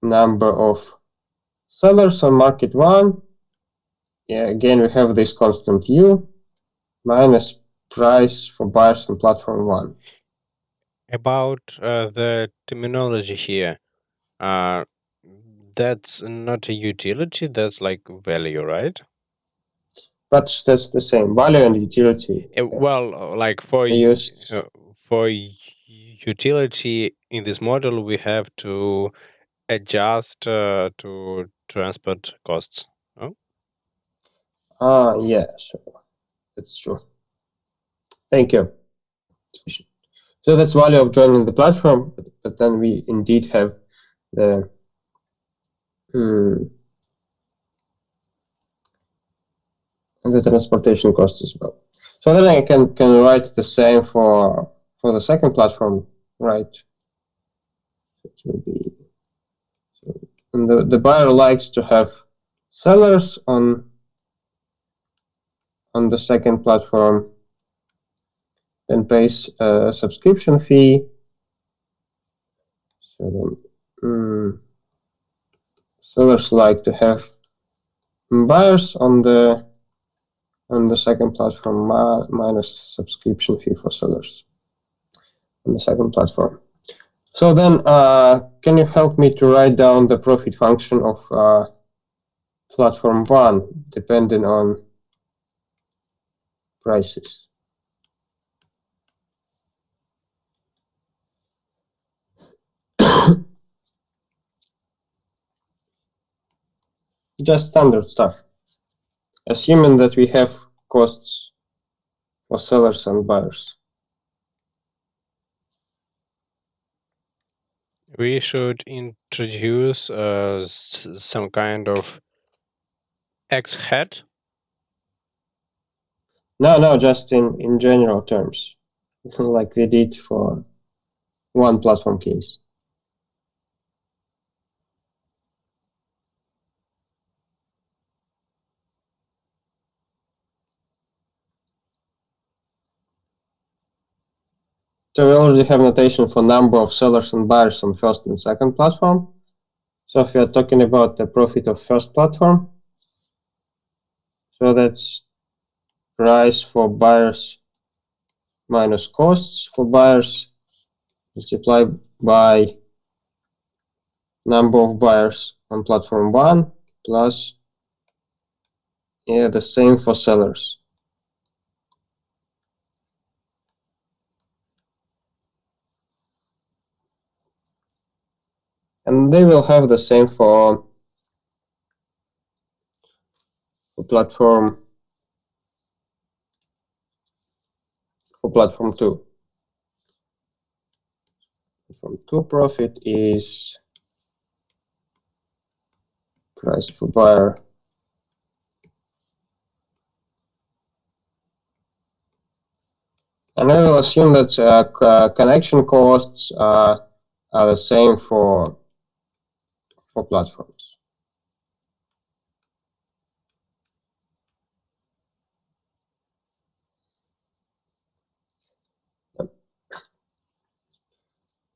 number of sellers on market one. Yeah, again, we have this constant u minus price for buyers on platform one. About uh, the terminology here, uh, that's not a utility, that's like value, right? But that's the same value and utility. Uh, well, like for Used. uh, for utility in this model, we have to adjust uh, to transport costs. No? Ah, yeah, sure. That's true. Thank you. So that's value of joining the platform, but, but then we indeed have the hmm, the transportation cost as well. So then I can can write the same for for the second platform, right? Will be so and the, the buyer likes to have sellers on on the second platform, then pays a subscription fee. So then, mm, sellers like to have buyers on the on the second platform minus subscription fee for sellers on the second platform. So then, uh, can you help me to write down the profit function of uh, platform one, depending on prices? Just standard stuff. Assuming that we have costs for sellers and buyers. we should introduce uh, some kind of X hat. No, no, just in, in general terms, like we did for one platform case. So we already have notation for number of sellers and buyers on first and second platform. So if we are talking about the profit of first platform, so that's price for buyers minus costs for buyers multiplied by number of buyers on platform one plus yeah the same for sellers. And they will have the same for, for platform for platform 2 platform 2 profit is price for buyer. And I will assume that uh, connection costs uh, are the same for for platforms.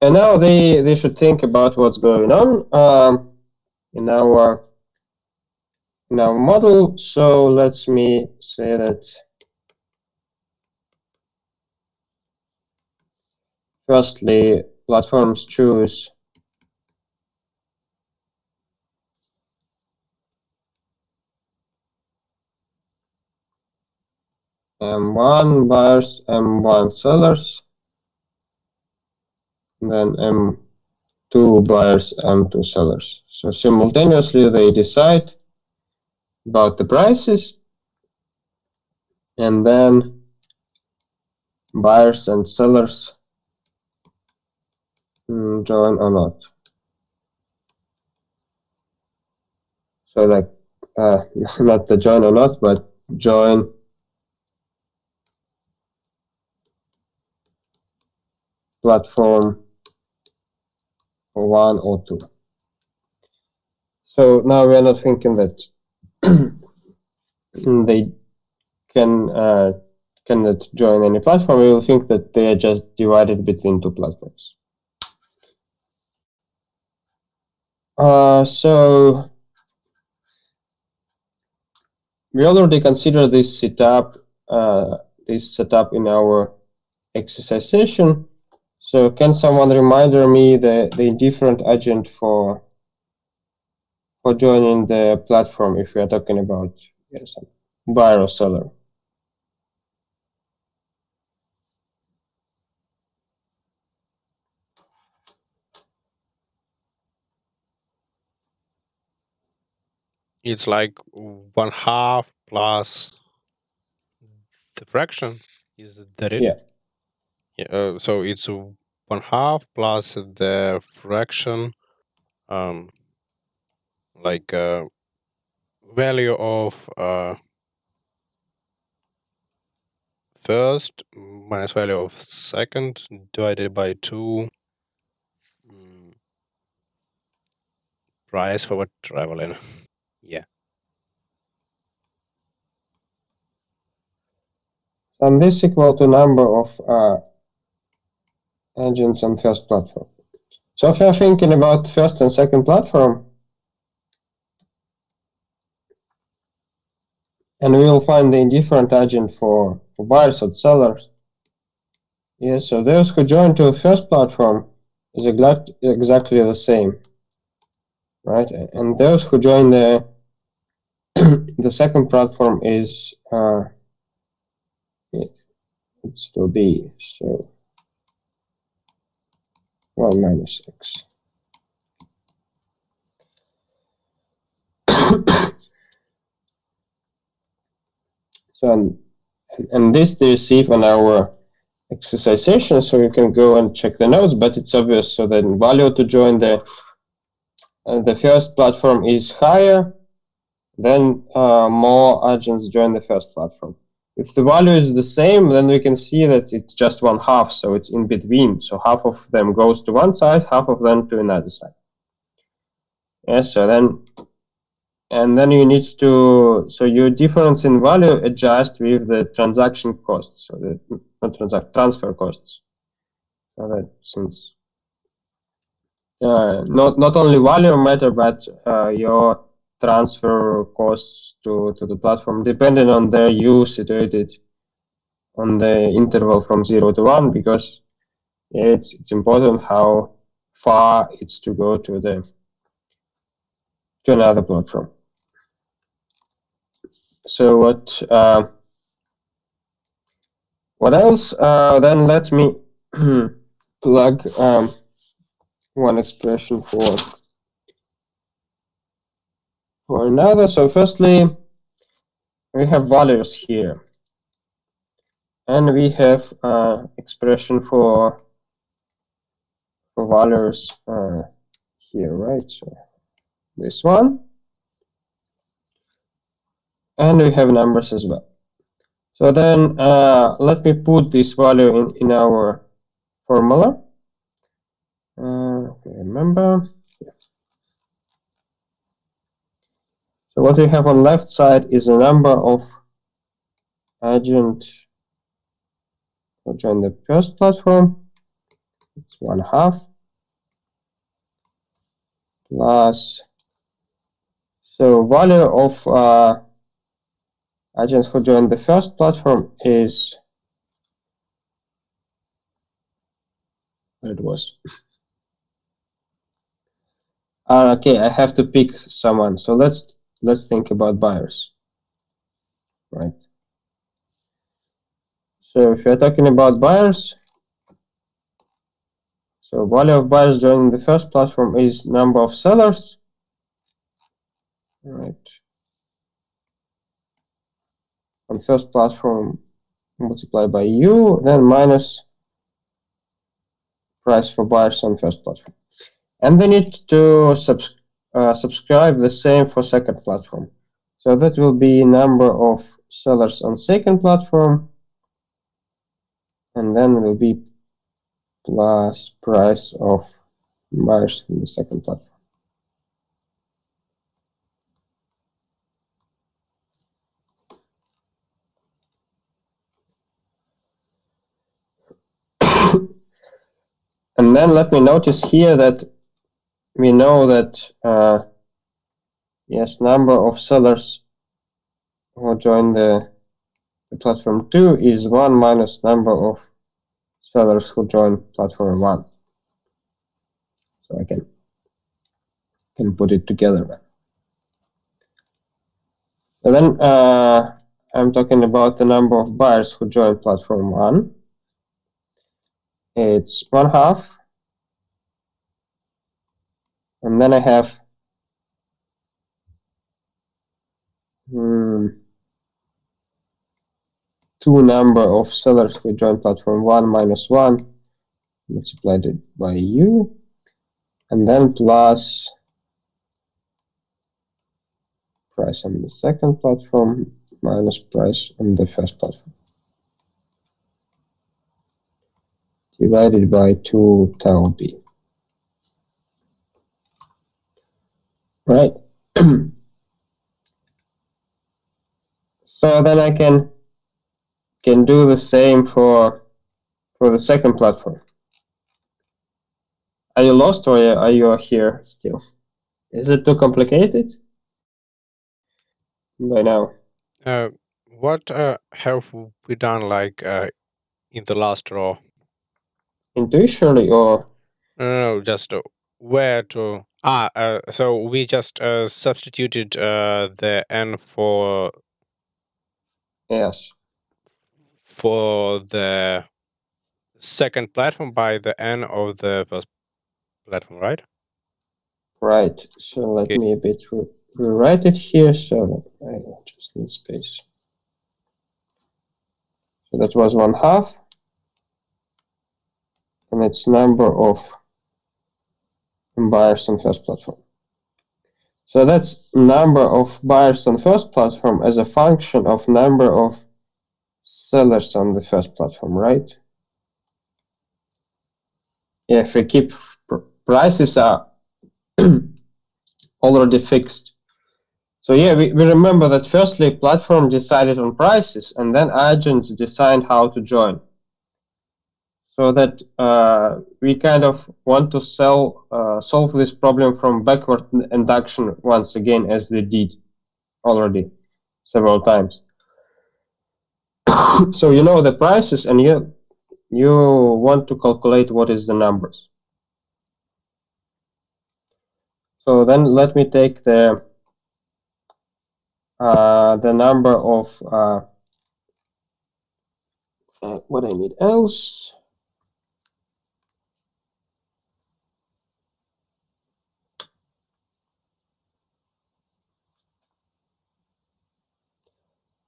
And now they, they should think about what's going on um, in our in our model. So let me say that firstly, platforms choose M1 buyers, M1 sellers, then M2 buyers, M2 sellers. So simultaneously they decide about the prices and then buyers and sellers mm, join or not. So like uh, not the join or not, but join platform one or two. So now we are not thinking that they can uh, cannot join any platform. We will think that they are just divided between two platforms. Uh, so we already considered this setup, uh, this setup in our exercise session. So can someone reminder me the, the different agent for for joining the platform if we are talking about yes, buyer or seller? It's like one half plus the fraction. Is that it? Yeah. Yeah, uh, so it's one half plus the fraction, um, like uh, value of uh, first minus value of second divided by two mm, price for traveling. Yeah. And this equal to number of uh, agents on first platform. So if you're thinking about first and second platform, and we will find the indifferent agent for, for buyers and sellers. Yes, so those who join to first platform is exact, exactly the same, right? And those who join the the second platform is uh, it, it still be so 1 minus x. so and, and this they receive on our exercisation, so you can go and check the notes, but it's obvious. So the value to join the uh, the first platform is higher, then uh, more agents join the first platform. If the value is the same, then we can see that it's just one half, so it's in between. So half of them goes to one side, half of them to another side. Yes, so then, and then you need to, so your difference in value adjust with the transaction costs, so the not transaction transfer costs. So that since uh, not not only value matter, but uh, your transfer costs to, to the platform depending on their use situated on the interval from 0 to 1 because it's, it's important how far it's to go to the to another platform. So what uh, what else? Uh, then let me plug um, one expression for for another. So firstly, we have values here. And we have uh, expression for, for values uh, here, right? So this one. And we have numbers as well. So then uh, let me put this value in, in our formula. Uh, remember. So what we have on left side is the number of agent who join the first platform. It's one half plus so value of uh, agents who join the first platform is it was. Uh, okay, I have to pick someone. So let's let's think about buyers, right? So if you're talking about buyers, so value of buyers joining the first platform is number of sellers, right? On first platform multiplied by u, then minus price for buyers on first platform. And they need to subscribe uh, subscribe the same for second platform. So that will be number of sellers on second platform and then will be plus price of buyers in the second platform. and then let me notice here that we know that uh, yes, number of sellers who join the, the platform 2 is 1 minus number of sellers who join platform 1. So I can, can put it together. And then uh, I'm talking about the number of buyers who join platform 1. It's 1 half and then I have hmm, two number of sellers who join platform 1 minus 1 multiplied by u and then plus price on the second platform minus price on the first platform divided by 2 tau b. Right. so then I can can do the same for for the second platform. Are you lost or are you here still? Is it too complicated? By now. Uh, what uh, have we done like uh, in the last row? Intuitionally or No, no, no, just uh, where to. Ah, uh, so we just uh, substituted uh, the n for yes. for the second platform by the n of the first platform, right? Right. So let Okay. me a bit re- rewrite it here so I just need space. So that was one half. And it's number of buyers on first platform. So that's number of buyers on first platform as a function of number of sellers on the first platform, right? If we keep pr- prices are already fixed. So yeah, we, we remember that firstly platform decided on prices and then agents decide how to join. So that uh, we kind of want to sell, uh, solve this problem from backward induction once again as they did already several times. so you know the prices and you you want to calculate what is the numbers. So then let me take the uh, the number of uh, uh, what I need else.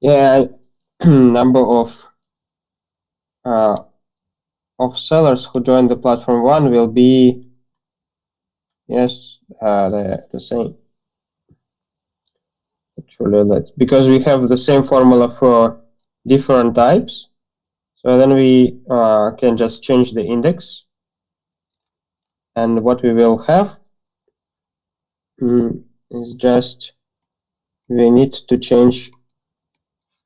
Yeah, number of uh, of sellers who join the platform one will be yes uh, the the same. Actually, let's because we have the same formula for different types. So then we uh, can just change the index, and what we will have mm, is just we need to change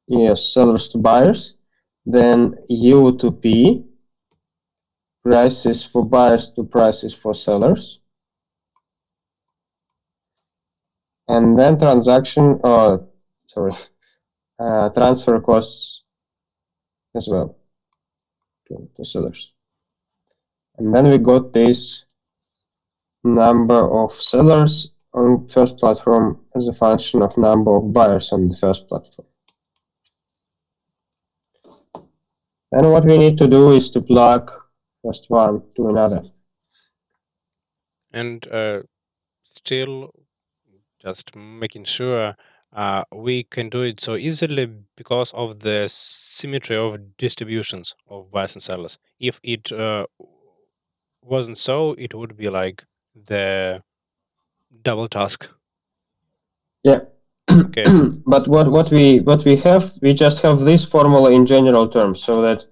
yes sellers to buyers, then U to P, prices for buyers to prices for sellers. and then transaction or sorry uh, transfer costs as well to, to sellers. And then we got this number of sellers on first platform as a function of number of buyers on the first platform and what we need to do is to plug first one to another And uh, still, just making sure uh, we can do it so easily because of the symmetry of distributions of buyers and sellers. If it uh, wasn't so, it would be like the double task. Yeah. Okay. but what, what we what we have, we just have this formula in general terms, so that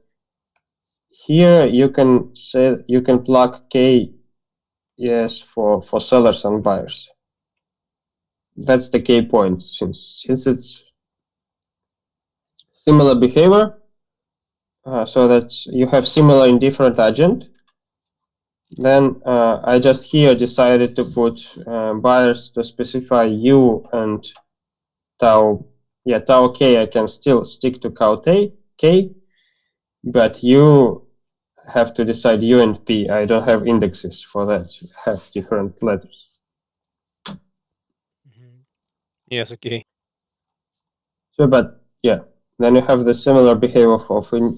here you can say you can plug k yes for for sellers and buyers. That's the k point since since it's similar behavior, uh, so that you have similar in different agent. Then uh, I just here decided to put uh, buyers to specify u and tau yeah tau k I can still stick to tau k, but you have to decide u and p I don't have indexes for that have different letters Mhm. Yes, okay. so but yeah then you have the similar behavior of, in,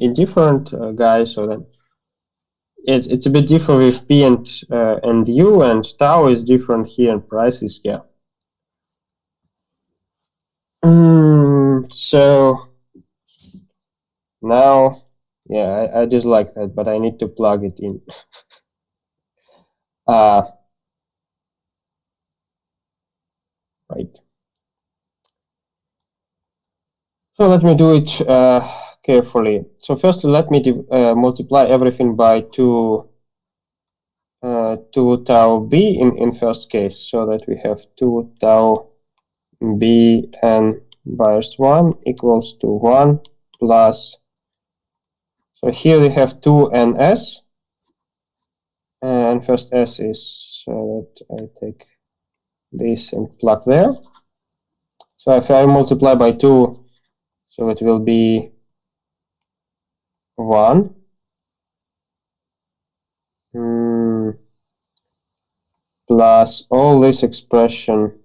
uh, guys so then it's it's a bit different with p and uh, and u and tau is different here and price is yeah Mm, so now, yeah, I, I just like that, but I need to plug it in. uh, right. So let me do it uh, carefully. So first, let me uh, multiply everything by two, uh, 2 tau b in, in first case, so that we have 2 tau b and bias 1 equals to 1 plus, so here we have 2 and s, and first s is so that I take this and plug there. So if I multiply by 2, so it will be 1. Mm, plus all this expression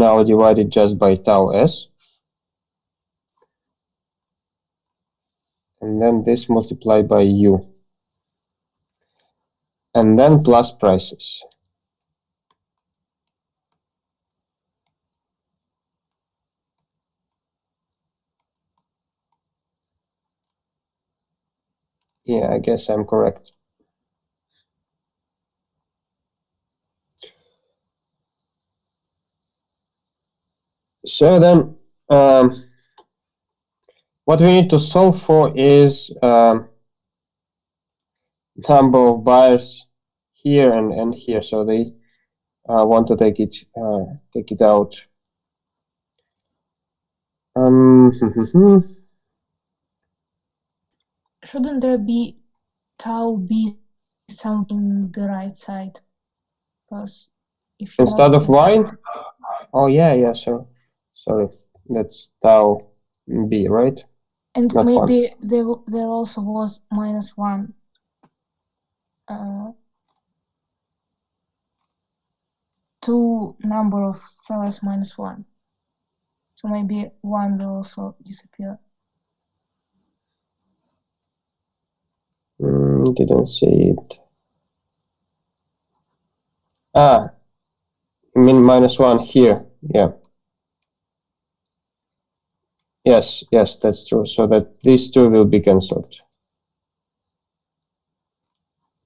now divided just by tau s. And then this multiplied by u. And then plus prices. Yeah, I guess I'm correct. So then, um, what we need to solve for is um, number of buyers here and, and here. So they uh, want to take it uh, take it out. Um, Shouldn't there be tau b some in the right side? Because if instead of y. Oh yeah, yeah. So sorry, that's tau b, right? and not one. maybe there there also was minus one. Uh, two number of sellers minus one. So maybe one will also disappear. Mm, didn't see it. Ah, you mean minus one here? Yeah. Yes, yes, that's true. So that these two will be cancelled.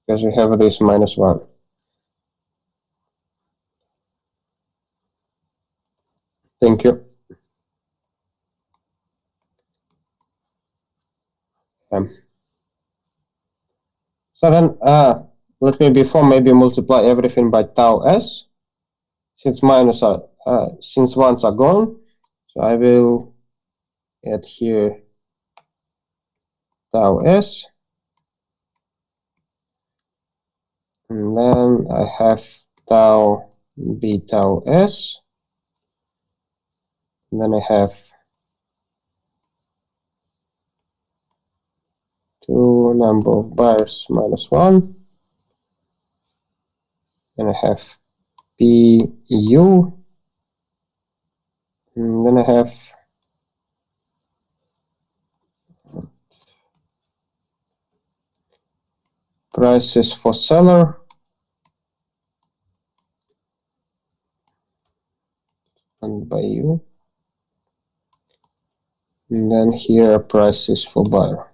Because we have this minus one. Thank you. Um, so then, uh, let me before maybe multiply everything by tau s, since minus are, uh, since ones are gone. So I will add here tau s. And then I have tau b tau s. And then I have two number of buyers minus one. Then I have PU. And then I have prices for seller. And by you. And then here are prices for buyer.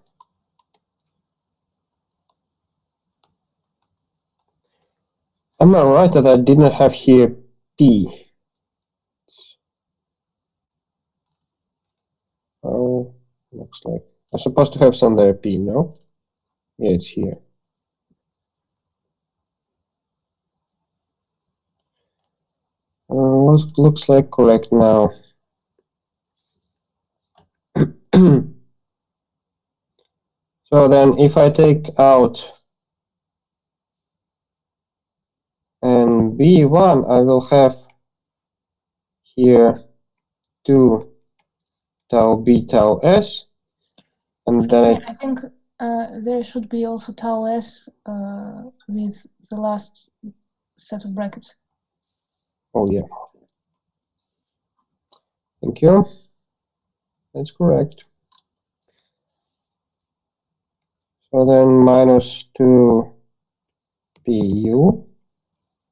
Am I right that I didn't have here P? Oh, looks like I'm supposed to have some there P, no? Yeah, it's here. Looks, like correct now. so then if I take out and B1, I will have here 2 tau B tau S. And then Yeah, I think uh, there should be also tau s uh, with the last set of brackets. Oh, yeah. Thank you. That's correct. So then minus 2 PU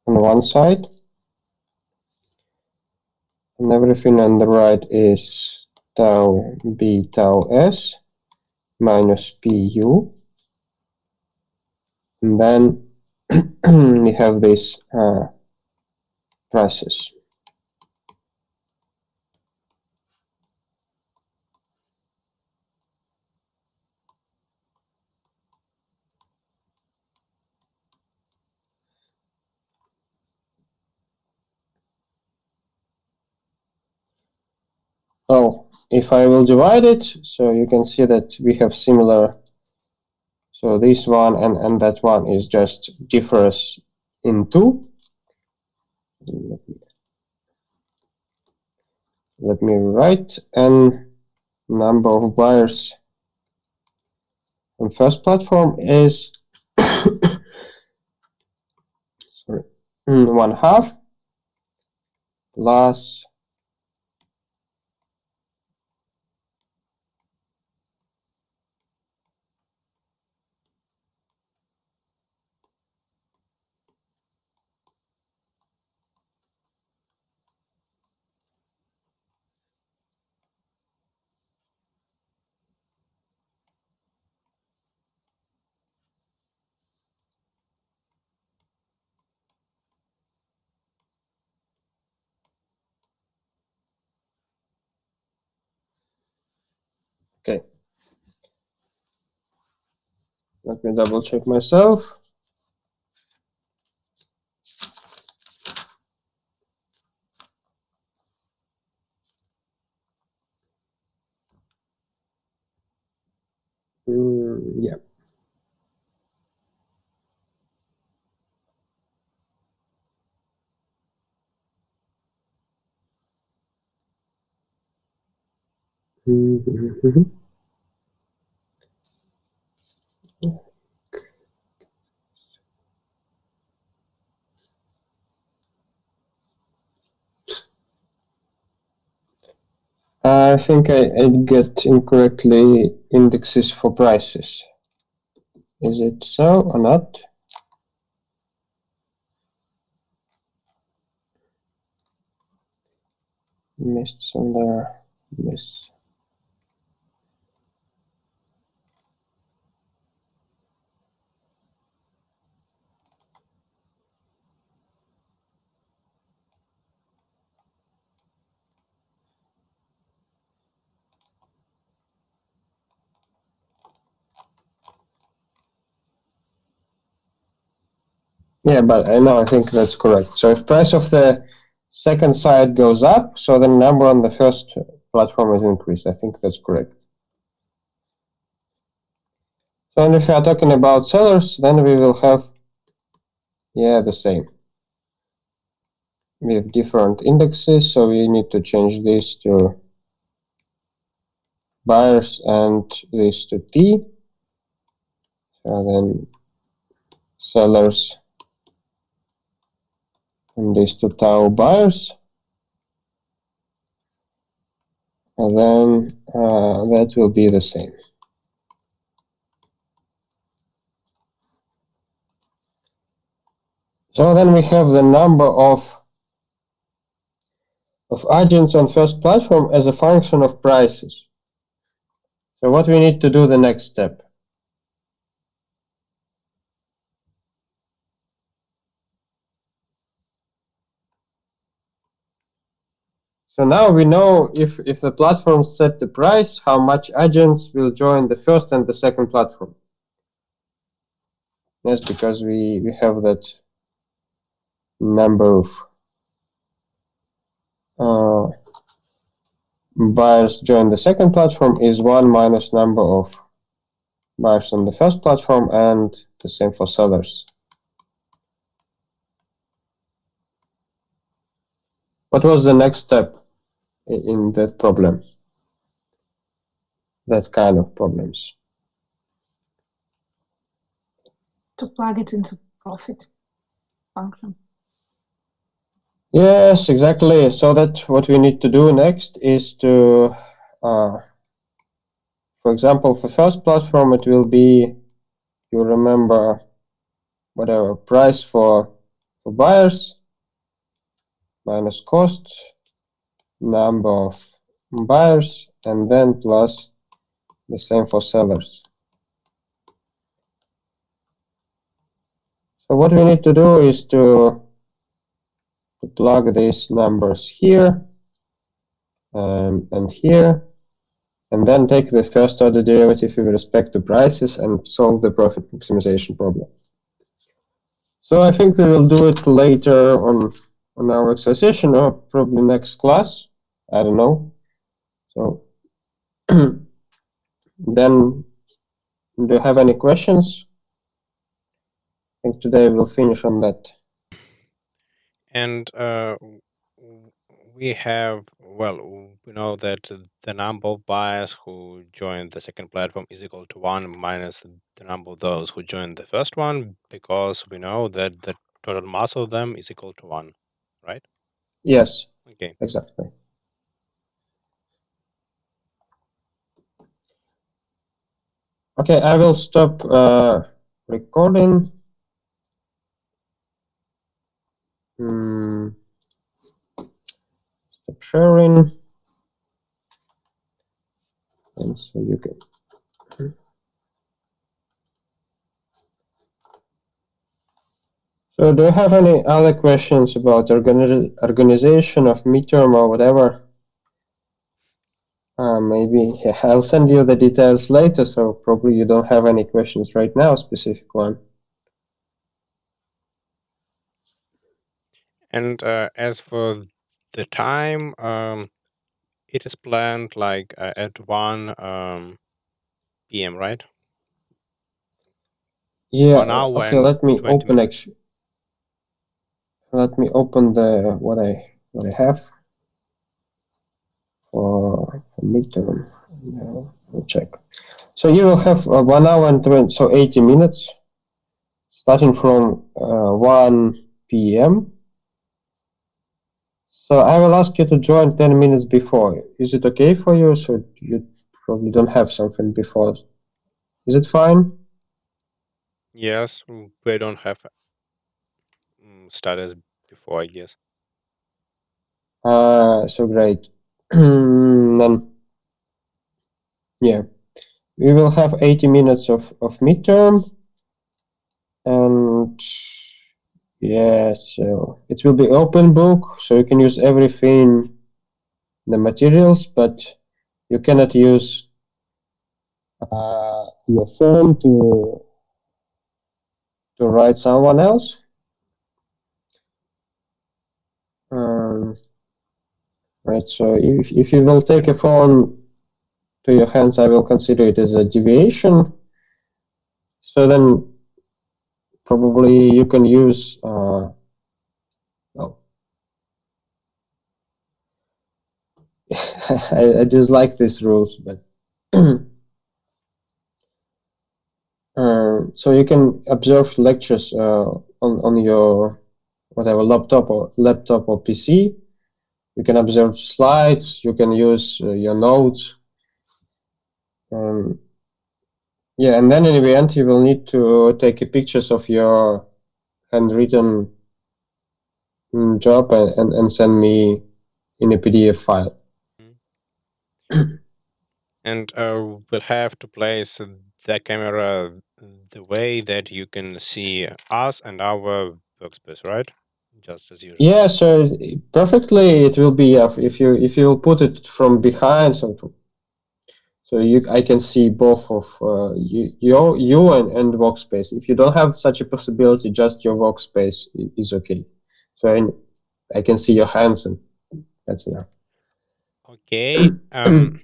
on one side. And everything on the right is tau B tau S minus PU. And then we have this uh, prices. Oh, if I will divide it, so you can see that we have similar. So this one and, and that one is just differs in two. Let me write n number of buyers on first platform is sorry one half plus Okay. Let me double check myself. Mm, yeah. Mm-hmm. I think I, I get incorrectly indexes for prices. Is it so or not? Missed some there. Miss. Yeah, but uh, I know I think that's correct. So if price of the second side goes up, so the number on the first platform is increased. I think that's correct. So and if we are talking about sellers, then we will have, yeah, the same. We have different indexes, so we need to change this to buyers and this to P. So then sellers these two tau buyers. And then uh, that will be the same. So then we have the number of of agents on first platform as a function of prices. So what we need to do the next step. So now we know if, if the platform set the price, how much agents will join the first and the second platform. Yes, because we, we have that number of uh, buyers join the second platform is 1 minus number of buyers on the first platform and the same for sellers. What was the next step? In that problem, that kind of problems. To plug it into profit function. Yes, exactly. So that what we need to do next is to, uh, for example, for first platform, it will be, you remember, whatever price for for buyers minus cost number of buyers and then plus the same for sellers. So what we need to do is to, to plug these numbers here and, and here and then take the first order derivative with respect to prices and solve the profit maximization problem. So I think we will do it later on on our exercise or probably next class. I don't know. So then, do you have any questions? I think today we'll finish on that. And uh, we have, well, we know that the number of buyers who joined the second platform is equal to one minus the number of those who joined the first one because we know that the total mass of them is equal to one, right? Yes, Okay. exactly. Okay, I will stop uh, recording. Hmm. Stop sharing. And so you can. So do you have any other questions about organi organization of midterm or whatever? Uh, maybe yeah, I'll send you the details later, so probably you don't have any questions right now, specific one. And uh, as for the time, um, it is planned like uh, at 1 um, p.m., right? Yeah, One hour okay, and let me 20 open minutes. actually. Let me open the what I what I have for, for midterm. Yeah, we'll check. So you will have uh, one hour and 20, so 80 minutes, starting from uh, 1 p.m. So I will ask you to join 10 minutes before. Is it okay for you? So you probably don't have something before. Is it fine? Yes, we don't have mm, studies before, I guess. Uh, so great. then, yeah, we will have 80 minutes of, of midterm. And yeah, so it will be open book, so you can use everything, the materials, but you cannot use uh, your phone to to write someone else. Um, right, so if, if you will take a phone to your hands, I will consider it as a deviation. So then probably you can use, uh, well, I, I just like these rules, but uh, so you can observe lectures uh, on, on your whatever laptop or laptop or PC. You can observe slides. You can use uh, your notes. Um, yeah, and then in the end, you will need to take pictures of your handwritten mm, job and, and, and send me in a PDF file. And uh, we'll have to place the camera the way that you can see us and our workspace, right? Just as usual. Yeah, so perfectly it will be uh, if you if you put it from behind, so to, so you I can see both of uh, you you you and, and workspace. If you don't have such a possibility, just your workspace is okay. So I, I can see your hands and that's enough. Okay. Um,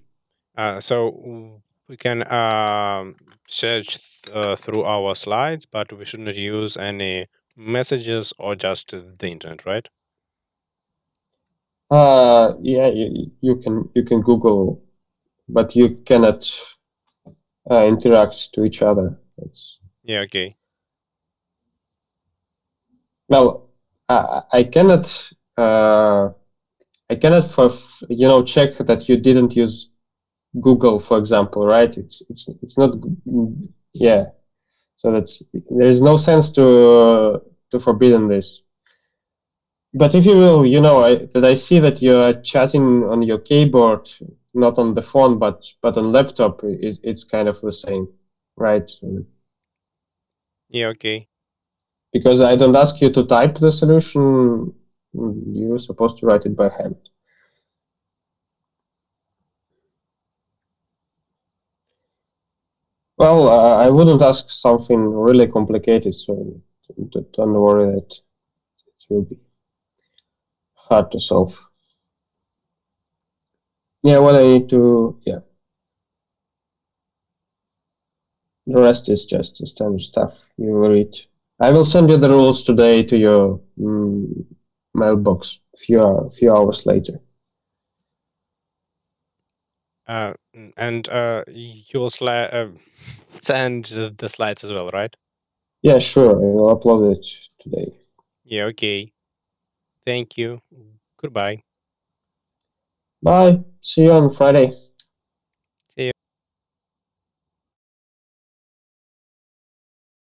uh, so we can um, search th- uh, through our slides, but we should not use any messages or just the internet, right? Uh, yeah, you, you can you can Google, but you cannot uh, interact to each other. It's Yeah, okay. well, I, I cannot uh, I cannot for you know check that you didn't use Google, for example, right? It's it's it's not yeah. So that's there is no sense to to forbidden this. But if you will, you know, I, that I see that you're chatting on your keyboard, not on the phone, but but on laptop, it, it's kind of the same, right? Yeah, okay. because I don't ask you to type the solution, you're supposed to write it by hand. Well, uh, I wouldn't ask something really complicated, so don't worry that it will be hard to solve. Yeah, what I need to, yeah. The rest is just the standard stuff you will read. I will send you the rules today to your mm, mailbox a few, few hours later. Uh, and uh, you'll sli- uh, send the slides as well, right? Yeah, sure, I will upload it today. Yeah, okay. Thank you. Goodbye. Bye. See you on Friday.